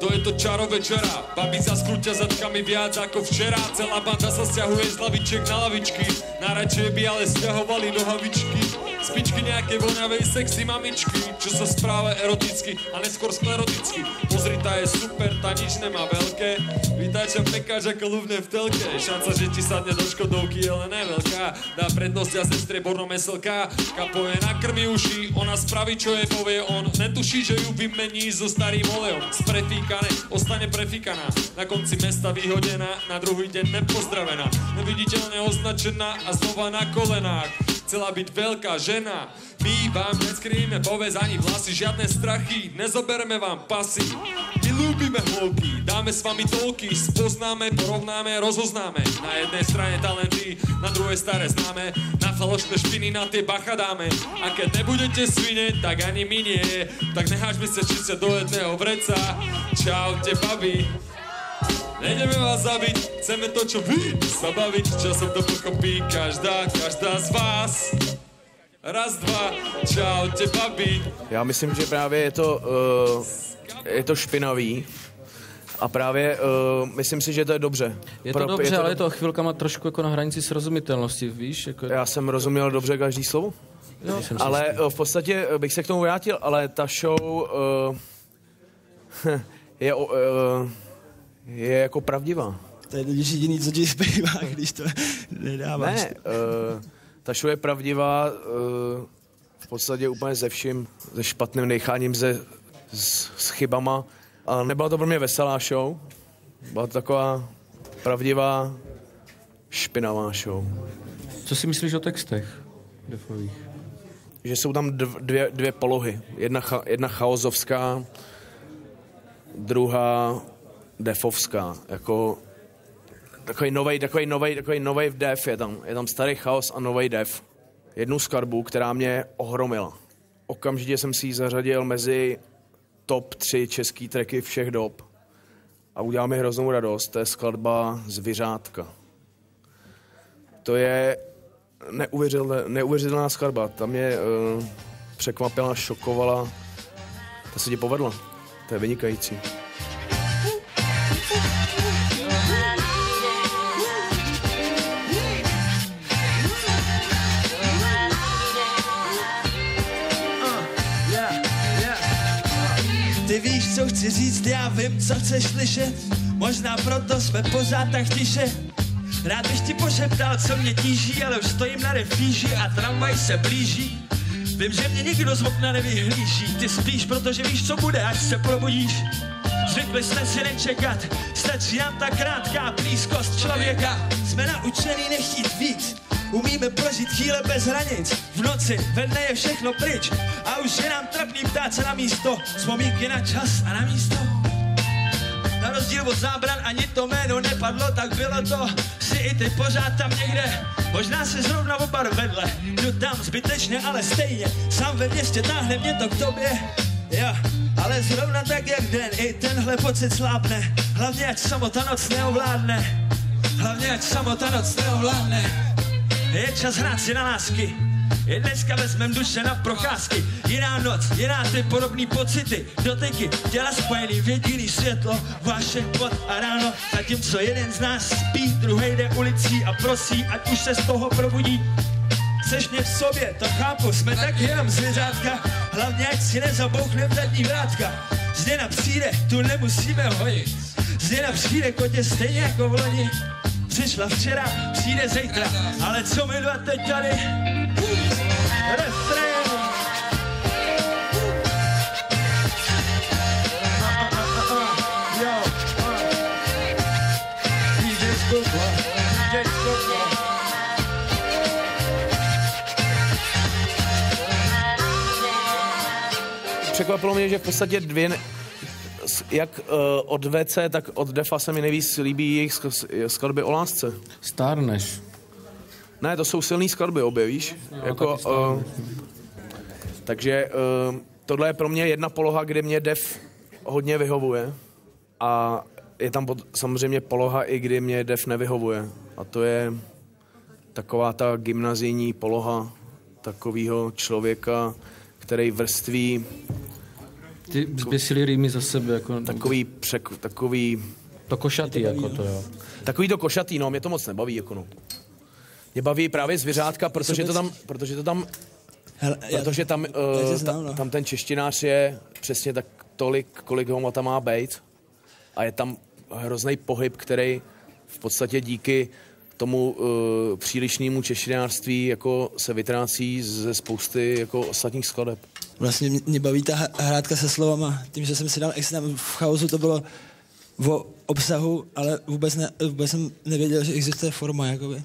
to je to čaro večera, babi zaskrúťa zadkami viac ako včera, celá banda sa stiahuje z lavičiek na lavičky, najradšej by ale stiahovali nohavičky, spičky nejaké voňavej sexy mamičky, čo sa správa eroticky a neskôr skleroticky. Pozri, tá je super, tá nič nemá veľké, vytáča pekáč ako lúvne v telke, šanca, že ti sadne do škodovky je len veľká, dá prednosť a sestre bornomeselka, kapo je nakrmi uši, ona spraví, čo jej povie. On, netuší, že ju vymení so starým olejom, sprefíkané, ostane prefíkaná, na konci mesta vyhodená, na druhý deň nepozdravená, neviditeľne označená a znova na kolenách, chcela byť veľká žena. My vám neskrýme povez ani vlasy, žiadne strachy, nezobereme vám pasy. My ľúbime holky, dáme s vami toľky, spoznáme, porovnáme, rozoznáme. Na jednej strane talenty, na druhej staré známe, na falošné špiny na tie bacha dáme. A keď nebudete svine, tak ani my nie, tak neháčme sa čice do jedného vreca. Čaute, babi. Nejdeme vás zabiť, chceme to, čo vy sa baviť, časom to pochopí každá, každá z vás. Raz, dva, čaute, babi. Já myslím, že právě je to, uh, je to špinavý a právě uh, myslím si, že to je dobře. Je to Pro- dobře, ale je to chvilkama trošku jako na hranici srozumitelnosti, víš? Jako... Já jsem rozuměl dobře každý slovo. Jo. Ale uh, v podstatě uh, bych se k tomu vrátil, ale ta show uh, je, uh, je jako pravdivá. To je totiž jediný, co ti zbývá, když to nedáváš. Ne, uh, ta show je pravdivá uh, v podstatě úplně ze vším, se špatným necháním, se, s, s chybama. A nebyla to pro mě veselá show, byla to taková pravdivá, špinavá show. Co si myslíš o textech defových? Že jsou tam dv, dvě, dvě polohy. Jedna, cha, jedna chaosovská, druhá defovská. Jako takový novej, takový novej, takový novej def je tam. Je tam starý chaos a novej def. Jednu skladbu, která mě ohromila. Okamžitě jsem si ji zařadil mezi top 3 český tracky všech dob. A udělal mi hroznou radost. To je skladba Zvířátka. To je neuvěřitelná, neuvěřitelná skladba. Ta mě uh, překvapila, šokovala. To se ti povedlo. To je vynikající. Co chci říct, já vím, co chceš slyšet. Možná proto jsme pořád tak tiše. Rád bych ti pošeptal, co mě tíží, ale už stojím na refíži a tramvaj se blíží. Vím, že mě nikdo z okna nevyhlíží, ty spíš, protože víš, co bude, až se probudíš. Zvykli jsme si nečekat, stačí nám ta krátká blízkost člověka. Jsme naučený nechtít víc, umíme prožít chvíle bez hranic. V noci ve dne je všechno pryč a už je nám trapný ptát se na místo. Vzpomínky na čas a na místo. Na rozdíl od zábran ani to jméno nepadlo, tak bylo to si i ty pořád tam někde. Možná se zrovna obar vedle, jdu tam zbytečně, ale stejně. Sám ve městě táhne mě to k tobě. Jo, ale zrovna tak jak den, i tenhle pocit slábne. Hlavně ať samota noc neovládne. Hlavně ať samota noc neovládne. Je čas hrát si na lásky. I dneska vezmem duše na procházky. Jiná noc, jiná ty podobný pocity. Doteky, těla spojený v jediný světlo. Vaše pod a ráno. Zatímco jeden z nás spí, druhý jde ulicí a prosí, ať už se z toho probudí. Chceš mě v sobě, to chápu, jsme tak jenom zvěřátka. Hlavně ať si nezabouchnem zadní vrátka. Změna přijde, tu nemusíme honit. Změna přijde kotě stejně jako v loni. Přišla včera, přijde zítra, ale co my dva teď tady? Refrén. Překvapilo mě, že v podstatě dvě, jak uh, od VC, tak od Defa se mi nejvíc líbí jejich sk- skladby o lásce. Stárneš. Ne, to jsou silné skladby, obě, víš? jako, uh, takže uh, tohle je pro mě jedna poloha, kde mě Def hodně vyhovuje. A je tam pod, samozřejmě poloha i kdy mě Def nevyhovuje. A to je taková ta gymnazijní poloha takového člověka, který vrství Ty zběsili rýmy za sebe. Jako, takový, přek, takový... To košatý, jako to jo. Takový to košatý, no, mě to moc nebaví, jako no. Mě baví právě zvěřátka, protože to tam, protože to tam, Hele, protože tam, uh, znám, ta, no. tam ten češtinář je přesně tak tolik, kolik ho tam má být. A je tam hrozný pohyb, který v podstatě díky tomu uh, přílišnému češtinářství jako se vytrácí ze spousty jako ostatních skladeb. Vlastně mě, mě baví ta hrádka se slovama. Tím, že jsem si dal extra v chaosu, to bylo o obsahu, ale vůbec, ne, vůbec jsem nevěděl, že existuje forma, jakoby.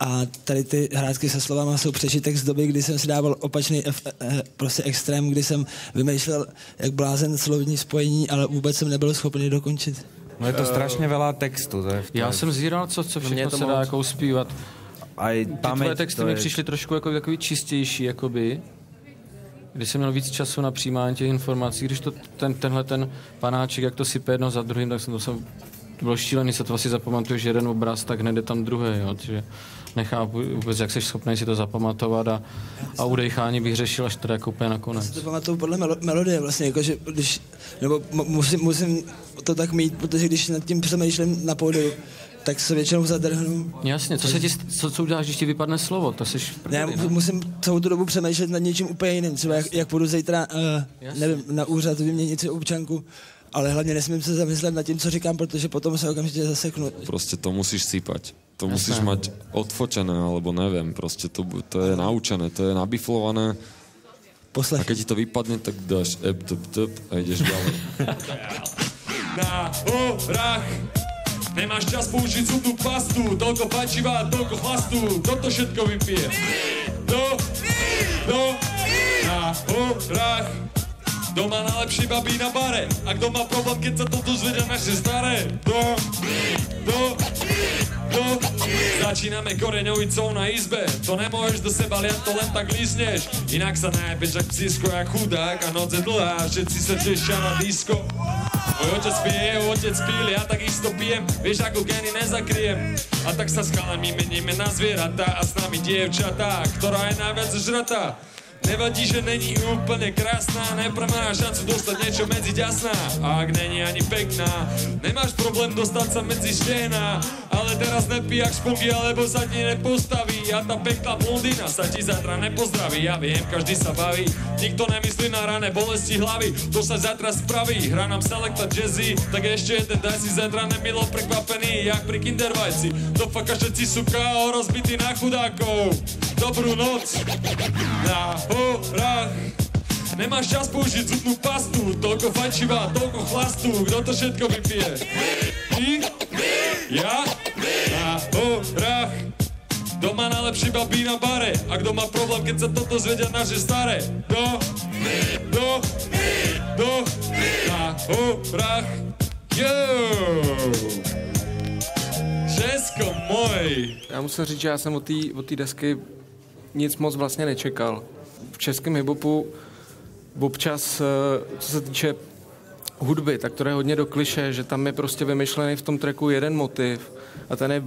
A tady ty hrádky se slovama jsou přežitek z doby, kdy jsem si dával opačný ef, eh, prostě extrém, kdy jsem vymýšlel jak blázen slovní spojení, ale vůbec jsem nebyl schopný dokončit. No je to strašně veľa textu. To je v Já jsem zíral, co, co všechno to se dá moc. jako uspívat. A i Ty tvoje texty mi je- přišly trošku jako takový čistější, jakoby. Když jsem měl víc času na přijímání těch informací, když to ten, tenhle ten panáček, jak to sype jedno za druhým, tak jsem to, jsem, to bylo šílený, se to asi zapamatuješ jeden obraz, tak hned je tam druhý, jo, takže nechápu vůbec, jak jsi schopný si to zapamatovat a, a udechání bych řešil až teda jako úplně nakonec. To pamatuju podle melo- melodie vlastně, jakože když, nebo mu- musím, musím to tak mít, protože když nad tím přemýšlím na pódiu, tak se většinou zadrhnu. Jasně, co, se ti, co, co uděláš, když ti vypadne slovo? To jsi Ne, já mu- musím celou tu dobu přemýšlet nad něčím úplně jiným, třeba jak, jak půjdu zítra, uh, nevím, na úřad vyměnit si občanku, ale hlavně nesmím se zamyslet nad tím, co říkám, protože potom se okamžitě zaseknu. Proste to musíš sypať. To Jasné. musíš mať odfočené, alebo neviem, proste to, to je naučené, to je nabiflované. Poslech. A keď ti to vypadne, tak dáš ep, tup, tup a ideš ďalej. na horách Nemáš čas použiť zubnú pastu Toľko pačiva, toľko chlastu Toto všetko vypije? Do, do, na horách Doma najlepší babí na bare? A kto má problém, keď sa to dozvedia naše staré Do, do, do. Začíname koreňovicou na izbe. To nemôžeš do seba liať, to len tak lízneš. Inak sa najebeš jak psísko, jak chudák A noc je dlhá, všetci sa tešia na disko Môj otec pije, otec pil, ja takisto pijem. Vieš, ako geny nezakryjem? A tak sa s chalami meníme na zvieratá A s nami dievčatá, ktorá je najviac žratá Nevadí, že není úplne krásna Nepremáha šancu dostať niečo medzi ďasná. A ak není ani pekná Nemáš problém dostať sa medzi stehná Ale teraz nepí jak spongy, alebo sa ti nepostaví. A tá pekná blondína sa ti zatra nepozdraví. Ja viem, každý sa baví. Nikto nemyslí na rané bolesti hlavy. To sa zatra spraví. Hra nám selekta jazzy. Tak ešte jeden daj si zatra nemilo prekvapený Jak pri kindervajci. Do faka všetci sú KO rozbití na chudákov Dobrú noc na horách Nemáš čas použiť zubnú pastu Toľko fajčiva, toľko chlastu Kto to všetko vypije? Ty? Ja? Na horách Doma najlepší babí na bare A kto má problém, keď sa toto zvedia naše staré? Do, do, do, na horách Yo! Česko môj! Já musím říct, že já jsem od té desky nic moc vlastně nečekal. V českém hiphopu občas, eh, co se týče hudby, tak to je hodně do kliše, že tam je prostě vymyšlený v tom tracku jeden motiv a ten je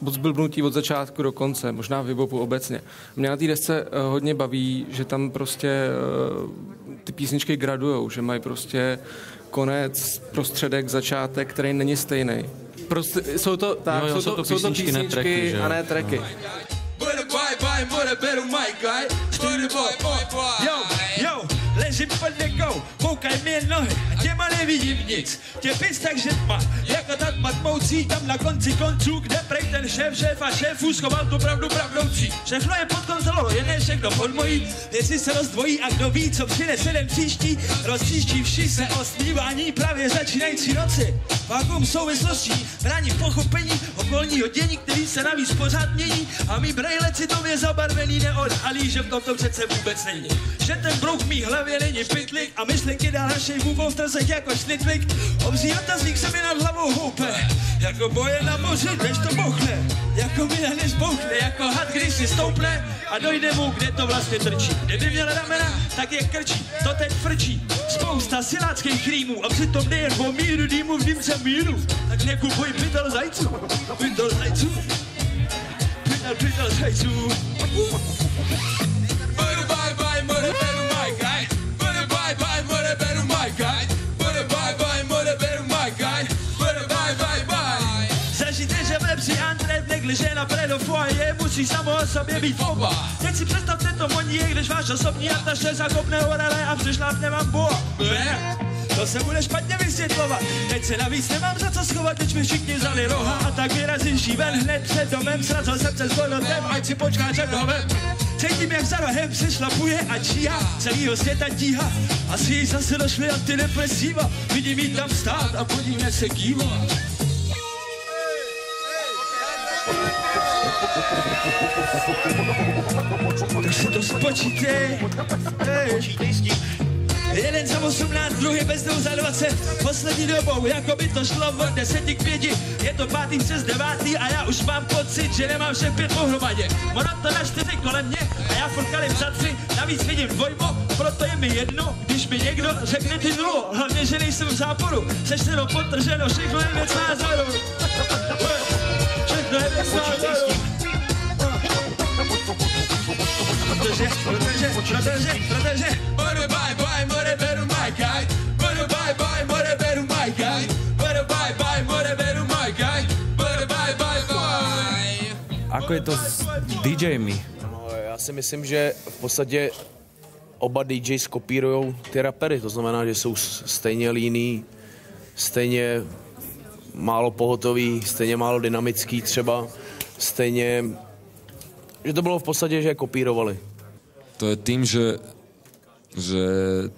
moc blbnutí od začátku do konce, možná v hiphopu obecně. Mě na té desce eh, hodně baví, že tam prostě eh, ty písničky gradujou, že mají prostě konec, prostředek, začátek, který není stejný. Prostě jsou to, tak, Jo, jo, jsou, to, jsou to písničky, ne tracky, že a ne tracky. Bora, vai, vai, bora, beru mic, vai. Bora, boy, boy, boy. Yo, yo, ležím pod dekou, koukaj mi nohy, a těma nevidím nic. Tě tak že tma, jako ta tma tmoucí, tam na konci konců, kde prej ten šéf, šéf a šéfů schoval tu pravdu pravdoucí. Všechno je pod kontrolou, jen je všechno pod mojí, věci se rozdvojí a kdo ví, co přinese den příští, roztříští vši se o snívání právě začínající noci. Vákuum souvislostí brání pochopení okolního dění, který se navíc pořád mění a my brejle citově zabarvený neodhalí, že v tomto přece vůbec není. Že ten brouk v mý hlavě není pytlik a myšlenky dá našej vůbou v jako šnitvik. Obří otazník se mi nad hlavou houpe, jako boje na moři, než to bouchne. Jako mi než bouchne, jako had, když si stoupne a dojde mu, kde to vlastně trčí. Kdyby měl ramena, tak je krčí, to teď frčí. Spousta siláckých rýmů a přitom nejen o míru dýmu v dýmce míru. Tak nekupuj pytel zajců, pytel zajců, pytel, pytel zajců. Na predo foaje musí samo o sobě být oba. Teď si představte to moní, když váš osobní ataše zakopne orele a přišlápne vám. Ne, to se bude špatně vysvětlovat. Teď se navíc nemám za co schovat, teď mi všichni vzali roha a tak vyrazím ven hned před domem, srazil jsem se s hodnotem, ať si počká před domem. Cítím, jak za rohem přešlapuje a číha celýho světa tíha. Asi jí zase došly antidepresiva, vidím jí tam stát a pod ním jak se kývá. Tak si to spočítej, počítej s tím. Jeden za 18, druhý bez dvou za 20 Poslední dobou, jako by to šlo od deseti k pěti. Je to pátý přes devátý a já už mám pocit, že nemám všech pět pohromadě. Ono to na čtyři kolem mě a já furt kalím za tři. Navíc vidím dvojmo, proto je mi jedno Když mi někdo řekne ty nulu Hlavně, že nejsem v záporu. Seštěno, potrženo, všechno je věc názoru Všechno je věc názoru Protože, protože, protože, protože Bye bye bye, mother better my guy. Bye bye bye, mother better my guy. Bye bye bye, mother better my guy. Bye bye bye bye. Ako je to s DJmi? No, já si myslím, že v podstatě oba DJs kopírují ty rapery, to znamená, že jsou stejně líný, stejně málo pohotový, stejně málo dynamický třeba, stejně, že to bylo v podstatě, že je kopírovali. To je tým, že, že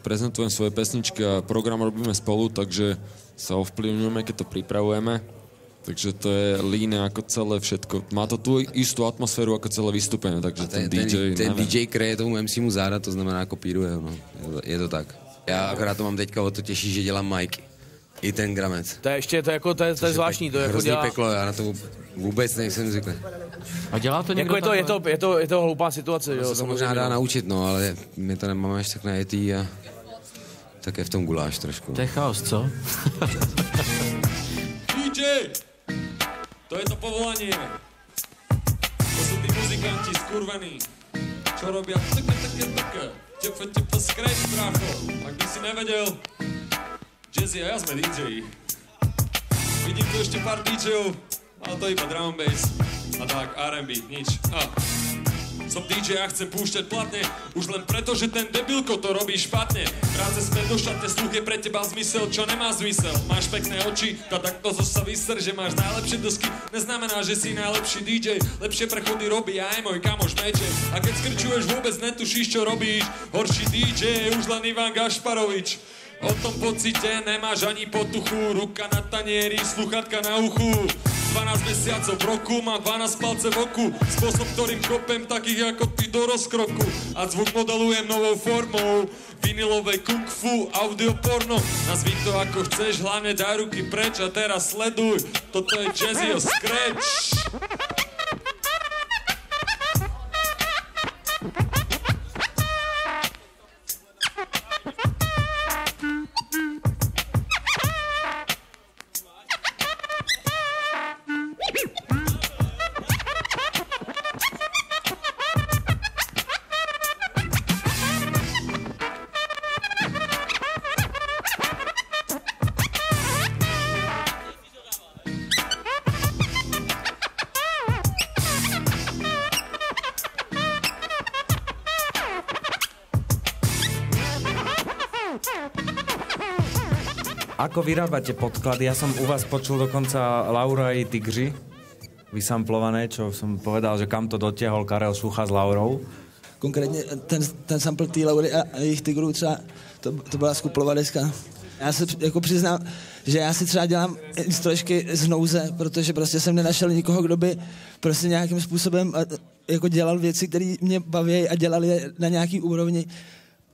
prezentujem svoje pesničky a program robíme spolu, takže sa ovplyvňujeme, keď to pripravujeme. Takže to je líne ako celé všetko. Má to tu istú atmosféru ako celé vystúpenie, takže ten, ten, DJ, ten neviem. DJ kreje tomu MCmu záda, to znamená kopíruje, no. Je to, je to tak. Já akorát to mám teďka o to těžší, že dělám Mike. I ten gramec. To je ještě, to je, jako, to je, to je zvláštní, to je jako dělá... peklo, já na to vůbec nejsem zvyklý. A dělá to Jako je to, je to, je to, je to hloupá situace, jo, To se možná dá naučit, no, ale my to nemáme až tak najetý a tak je v tom guláš trošku. To je chaos, co? DJ, to je to povolanie. To sú tí muzikanti skurvení, čo robia také, také, také. Tepe, tepe, scratch, brácho. Ak by si nevedel, Jazzy a ja sme DJ. Vidím tu ešte pár DJov, ale to iba drum bass. A tak, R&B, nič. A. Som DJ a chcem púšťať platne Už len preto, že ten debilko to robí špatne Práce späť do šatne, sluch je pre teba zmysel, čo nemá zmysel Máš pekné oči, tá takto zo sa vyser, že máš najlepšie dosky Neznamená, že si najlepší DJ Lepšie prechody robí aj môj kamoš Meče A keď skrčuješ vôbec netušíš, čo robíš Horší DJ je už len Ivan Gašparovič O tom pocite nemáš ani potuchu. Ruka na tanieri, sluchatka na uchu. 12 mesiacov v roku, mám 12 palce v oku. Spôsob, ktorým kopem takých ako ty do rozkroku. A zvuk modelujem novou formou. Vinilové kung fu, audio porno. Nazvi to ako chceš, hlavne daj ruky preč A teraz sleduj, toto je Jazzio Scratch Ako vyrábate podklady? Ja som u vás počul dokonca Laura i Tigři vysamplované, čo som povedal, že kam to dotiahol Karel Šucha s Laurou. Konkrétně ten, ten sample té Laury a, a jejich tigrů třeba, to, to byla skuplová deska. Já se jako přiznám, že já si třeba dělám instalešky z nouze, protože prostě jsem nenašel nikoho, kdo by prostě nějakým způsobem jako dělal věci, které mě baví a dělal je na nějaký úrovni.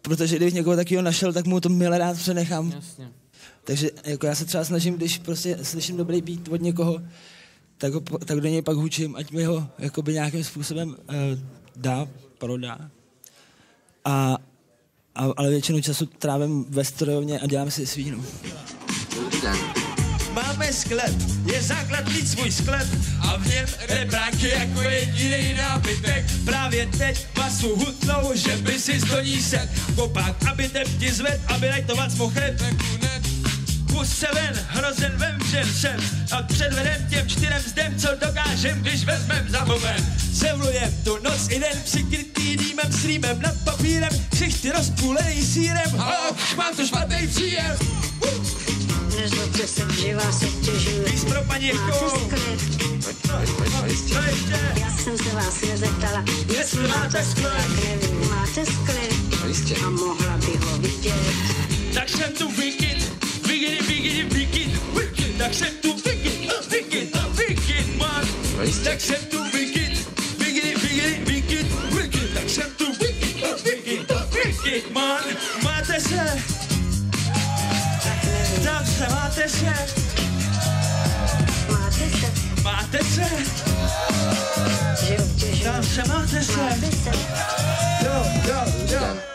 Protože kdybych někoho takového našel, tak mu to milé rád přenechám. Jasně. Takže jako já se třeba snažím, když prostě slyším dobrý beat od někoho, tak, ho, tak do něj pak hučím, ať mi ho jakoby nějakým způsobem uh, dá, prodá. A, a, ale většinu času trávím ve strojovně a dělám si svínu. Máme sklep, je základ mít svůj sklep a v něm rebráky jako jediný nábytek. Právě teď masu hutnou, že by si do ní set. Kopák, aby tep ti zved, aby rajtovat mohl chleb. Pust se ven, hrozen vemřem sem a předvedem těm čtyřem zdem, co dokážem, když vezmem za moment. Sevlujem tu noc i den přikrytý dýmem s rýmem nad papírem, ksichty rozpůlený sírem, a už mám tu špatný příjem. Nezlobte se, že vás obtěžuju. Víc pro paní jako... Já jsem se vás nezeptala, jestli máte sklep. Nevím, máte sklep? A mohla by ho vidět. Tak jsem tu vikid, vikid, vikid, vikid, vikid, tak jsem tu vikid, vikid, vikid, man. Tak jsem tu vikid, vikid, vikid, vikid, vikid, tak jsem tu vikid, vikid, vikid, man. Máte se, tam se, máte se, Máte se, máte se, že obtěžuju. tam se, máte se. Máte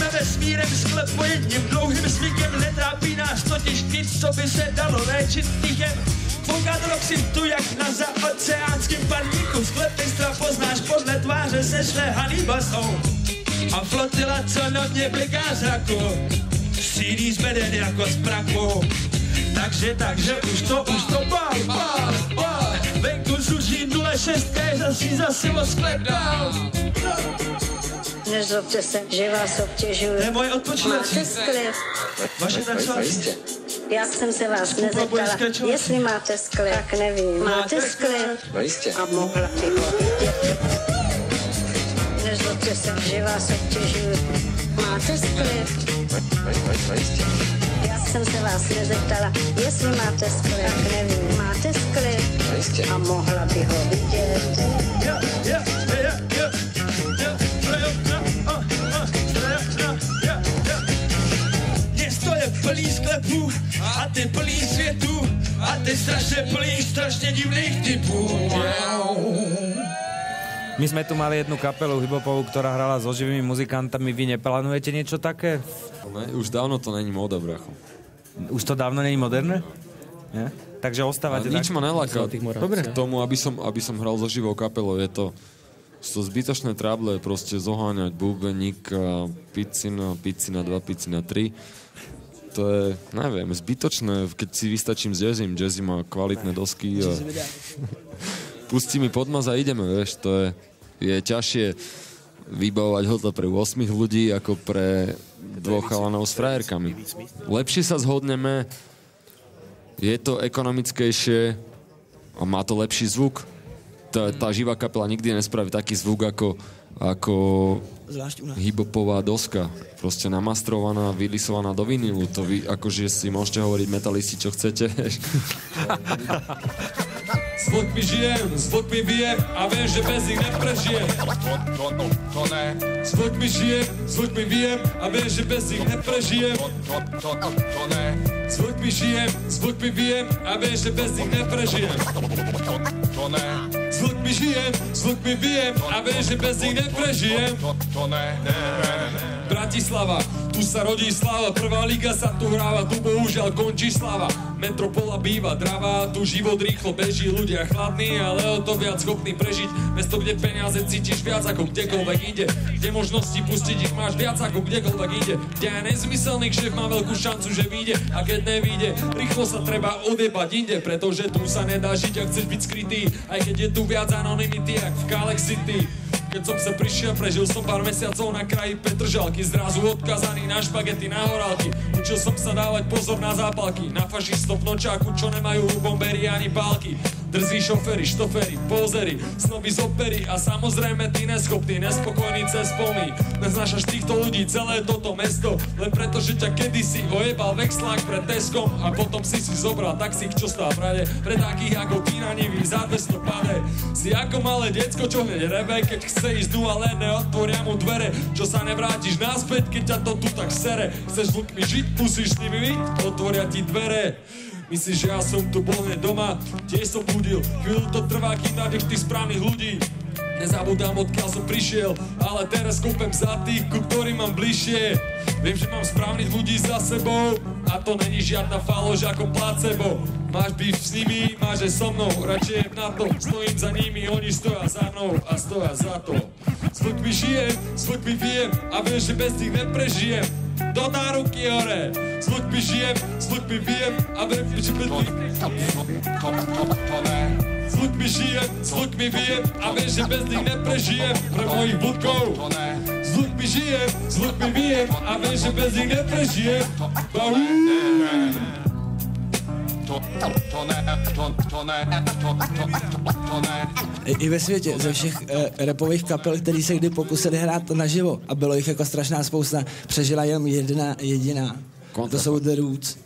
Frčíme vesmírem sklep po jedním dlouhým smykem, netrápí nás totiž nic, co by se dalo léčit tichem. Fokat roxy tu jak na zaoceánském parníku, sklep mistra poznáš podle tváře se šlehaný basou. A flotila, co notně bliká zraku, střílí zbeden jako z prachu. Takže, takže už to, už to bál, bál, bál. Venku zuří 06, zase zase o sklep dál. Nezlobte se, že vás obtěžuju. To je moje odpočívací. Máte sklep? Vaše tancovací. Já jsem se vás nezeptala, jestli máte sklep. Tak nevím. Máte sklep? A mohla by ho vidět. Nezlobte se, že vás obtěžuju. Máte sklep? Já jsem se vás nezeptala, jestli máte sklep. Tak nevím. Máte sklep? A mohla by ho vidět. Jo, jo, sklepů a ty plný světů a ty strašně plný strašně divných typů. My sme tu mali jednu kapelu hiphopovú, ktorá hrala so živými muzikantami. Vy neplánujete niečo také? Ne, už dávno to není moda, bracho. Už to dávno není moderné? Nie? Takže ostávate A nič tak? ma neláka Dobre. k tomu, aby som, aby som hral so živou kapelou. Je to, sú to zbytočné trable, proste zoháňať bubeník, a picina, picina 2, picina 3. To je, neviem, zbytočné, keď si vystačím s jazzym. Jazzy má kvalitné dosky a pustí mi podmaz a ideme, vieš, to je, je ťažšie vybavovať hotel pre 8 ľudí ako pre dvoch chalanov s frajerkami. Lepšie sa zhodneme, je to ekonomickejšie a má to lepší zvuk. Tá, tá živá kapela nikdy nespraví taký zvuk ako, ako Zvlášť u nás. hibopová doska. Proste namastrovaná, vylisovaná do vinilu. To vy, akože si môžete hovoriť metalisti, čo chcete. vieš. S vlkmi žijem, s vlkmi vijem a viem, že bez nich neprežijem. To, to, to, to ne. S vlkmi žijem, s vlkmi vijem a viem, že bez nich neprežijem. To, to, to, to ne. S vlkmi žijem, s vlkmi vijem a viem, že bez nich neprežijem. To, to ne. S vlkmi žijem, s vlkmi vijem a viem, že bez nich neprežijem. To, to ne, ne, ne, ne. Bratislava, tu sa rodí sláva, prvá liga sa tu hráva, tu bohužiaľ končí sláva. Metropola býva dravá, tu život rýchlo beží, ľudia chladní, ale o to viac schopní prežiť. Mesto, kde peniaze cítiš viac ako kdekoľvek ide, kde možnosti pustiť ich máš viac ako kdekoľvek ide, kde aj nezmyselný šéf má veľkú šancu, že vyjde a keď nevyjde, rýchlo sa treba odjebať inde, pretože tu sa nedá žiť, ak chceš byť skrytý, aj keď je tu viac anonymity, jak v Kalex City. Keď som sa prišiel, prežil som pár mesiacov na kraji Petržalky, zrazu odkazaný na špagety, na horálky. Učil som sa dávať pozor na zápalky, na fašistov nočáku, čo nemajú bombéry ani pálky. Drzí šoféry, štoféry, pózery, snoby z opery a samozrejme ty neschopný, nespokojný cez plný. Neznášaš týchto ľudí, celé toto mesto, len preto, že ťa kedysi ojebal vexlák pred Teskom a potom si si zobral taxík, čo stá v rade, pre takých ako ty na nivý za 200 pade. Si ako malé decko, čo hneď rebe, keď chce ísť dnu, ale neotvoria mu dvere, čo sa nevrátiš naspäť, keď ťa to tu tak sere. Chceš vlkmi žiť, musíš nimi byť, otvoria ti dvere. Myslíš, že ja som tu bol doma, tiež som budil, chvíľu to trvá, kým nájdeš tých správnych ľudí. Nezabudám, odkiaľ som prišiel, ale teraz kúpem za tých, ku ktorým mám bližšie. Viem, že mám správnych ľudí za sebou a to není žiadna falož ako placebo. Máš byť s nimi, máš aj so mnou, radšej na to, stojím za nimi, oni stoja za mnou a stoja za to. S ľuďmi žijem, s ľuďmi vijem a viem, že bez nich neprežijem. Dodá ruky hore, s ľuďmi žijem, s ľuďmi vijem a že bez nich s ľuďmi žijem, s ľuďmi vijem a viem, že bez nich neprežijem pre mojich budkov. S ľuďmi žijem, s ľuďmi vijem a viem, že bez nich neprežijem. Bahú! I, I ve světě, ze všech uh, repových kapel, který se kdy pokusili hrát naživo a bylo jich jako strašná spousta, přežila jenom jedna jediná. A to jsou The Roots.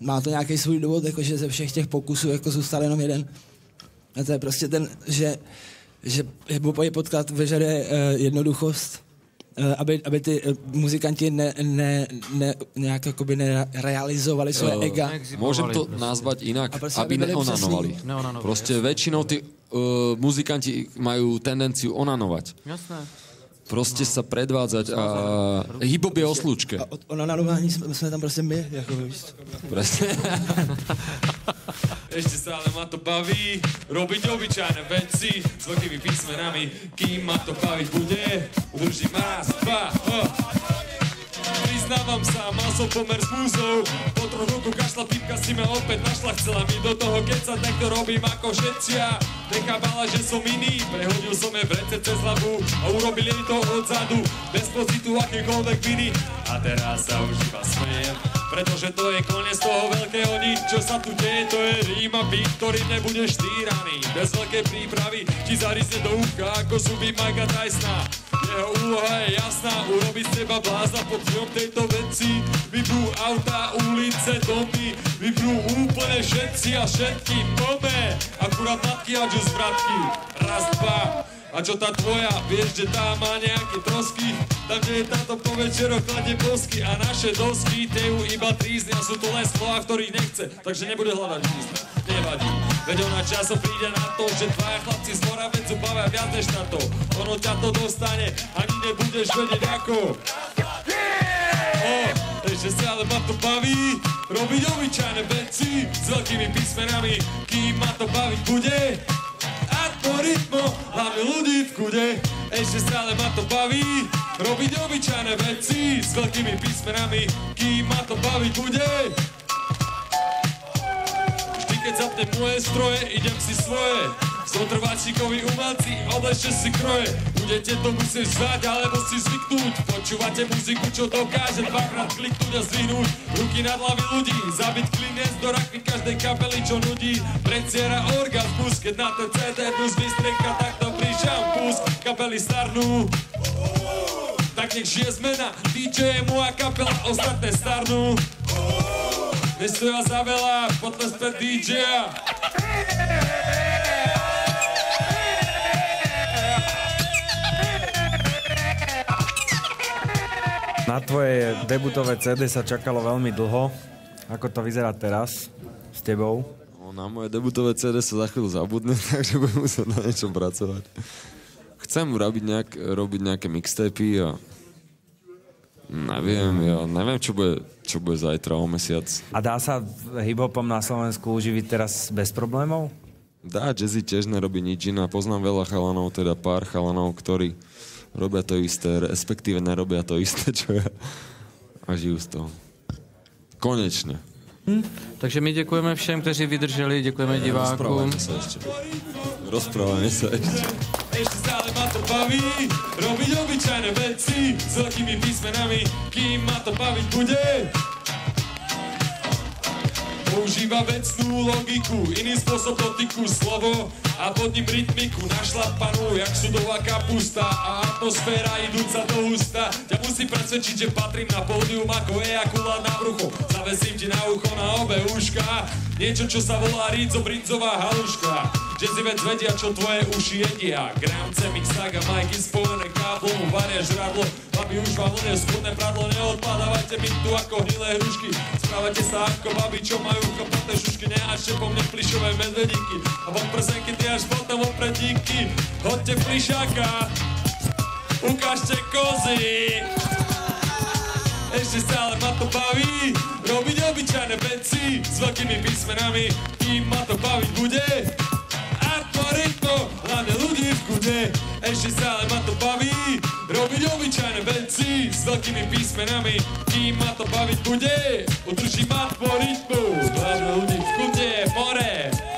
Má to nějaký svůj důvod, jako že ze všech těch pokusů jako zůstal jenom jeden. A to je prostě ten, že, že hiphopový podklad vyžaduje uh, jednoduchost, uh, aby, aby ty uh, muzikanti ne, ne, ne, nějak jakoby nerealizovali svoje Eh, ega. Môžem to nazvať inak, A proste, aby aby boli neonanovali. presní. Neonanovali, Proste väčšinou tí uh, muzikanti majú tendenciu onanovať. Jasné. Proste sa predvádzať a hip-hop je o slučke. A od onanování jsme, jsme tam prostě my, jako víš. Presne. Ešte stále ma to baví Robiť obyčajné veci S veľkými písmenami Kým ma to baviť bude Udržím raz, dva, oh. Priznávam sa, mal som pomer s múzou. Po troch roku kašla typka si ma opäť našla Chcela mi do toho kecať, tak to robím ako všetci a Nechápala, že som iný Prehodil som jej v rece cez hlavu A urobil jej to odzadu. Bez pocitu akékoľvek viny. A teraz sa už iba smejem pretože to je koniec toho veľkého nič, čo sa tu deje, to je ríma beat, ktorý nebudeš týraný. Bez veľkej prípravy ti zarizne do ucha, ako zuby Mikea Tysona. Jeho úloha je jasná, urobiť z teba blázna pod vplyvom tejto veci. Vybrú auta, ulice, domy, vybrú úplne všetci a všetky pome. Akurát matky a džus bratky. Raz, dva. A čo tá tvoja, vieš, že tá má nejaké trosky Tam, kde je táto po večeroch kladie bosky A naše dosky, tie ju iba tríznia Sú to len slova, ktorých nechce Takže nebude hľadať místa, nevadí Veď ona časom príde na to, že dvaja chlapci z Moravecu bavia viac než na to. Ono ťa to dostane, ani nebudeš vedieť ako. O, ešte stále ma to baví Robiť obyčajné veci S veľkými písmenami. Kým ma to baviť bude a to rytmo, hlavne ľudí v kude. Ešte stále ma to baví Robiť obyčajné veci S veľkými písmenami. Kým ma to baviť bude Zapnem moje stroje Idem si svoje. Som trváčikoví umelci, oblešte si kroje. Budete to musieť zvať, alebo si zvyknúť. Počúvate muziku, čo dokáže dvakrát kliknúť a zvinúť. Ruky nad hlavy ľudí, zabiť klinec do rakvy každej kapely, čo nudí Predsiera orgazmus, keď na ten CD plus vystrenka takto prišiel kus Kapely starnú. Tak nech žije zmena. DJ je moja kapela, ostatné starnú za veľa, poďme späť DJ-a Na tvoje debutové CD sa čakalo veľmi dlho. Ako to vyzerá teraz s tebou? No, na moje debutové CD sa za chvíľu zabudne, takže budem musieť na niečom pracovať. Chcem robiť, nejak, robiť nejaké mixtapy a neviem, ja neviem, čo bude, čo bude zajtra o mesiac. A dá sa hiphopom na Slovensku uživiť teraz bez problémov? Dá, Jazzy tiež nerobí nič iné. Poznám veľa chalanov, teda pár chalanov, ktorí robia to isté, respektíve nerobia to isté, čo ja. A žijú z toho. Konečne. Hm? Takže my děkujeme všem, kteří vydrželi, děkujeme divákům. Rozprávajme sa ešte. Rozprávajme sa ešte. Baví Robiť obyčajné veci S veľkými písmenami. Kým ma to baviť bude? Používa vecnú logiku, iný spôsob dotyku, slovo a pod ním rytmiku našlapanú, jak sudová kapusta a atmosféra idúca do ústa. Ťa musí presvedčiť, že patrím na pódium ako ejakulát na brucho. Zavesím ti na ucho na obe uška, niečo, čo sa volá Rizzo Brinzová haluška. Si vec vedia, čo tvoje uši jedia. Gramce, mixák a majky spojené káblom, varia žradlo, babi už vám unie skudné pradlo, neodpadávajte mi tu ako hnilé hrušky. Správajte sa ako babi, čo majú kopaté šušky, nehačte po mne plišové medvedíky. A von prsenky až potom opredíky. Hoďte plišáka, ukážte kozy. Ešte stále ma to baví. Robiť obyčajné veci S veľkými písmenami. Kým ma to baviť bude. Atmoritmo, hlavne ľudí v kude Ešte stále ma to baví. Robiť obyčajné veci S veľkými písmenami. Kým ma to baviť bude. Udržím atmoritmu Hlavne ľudí v kude More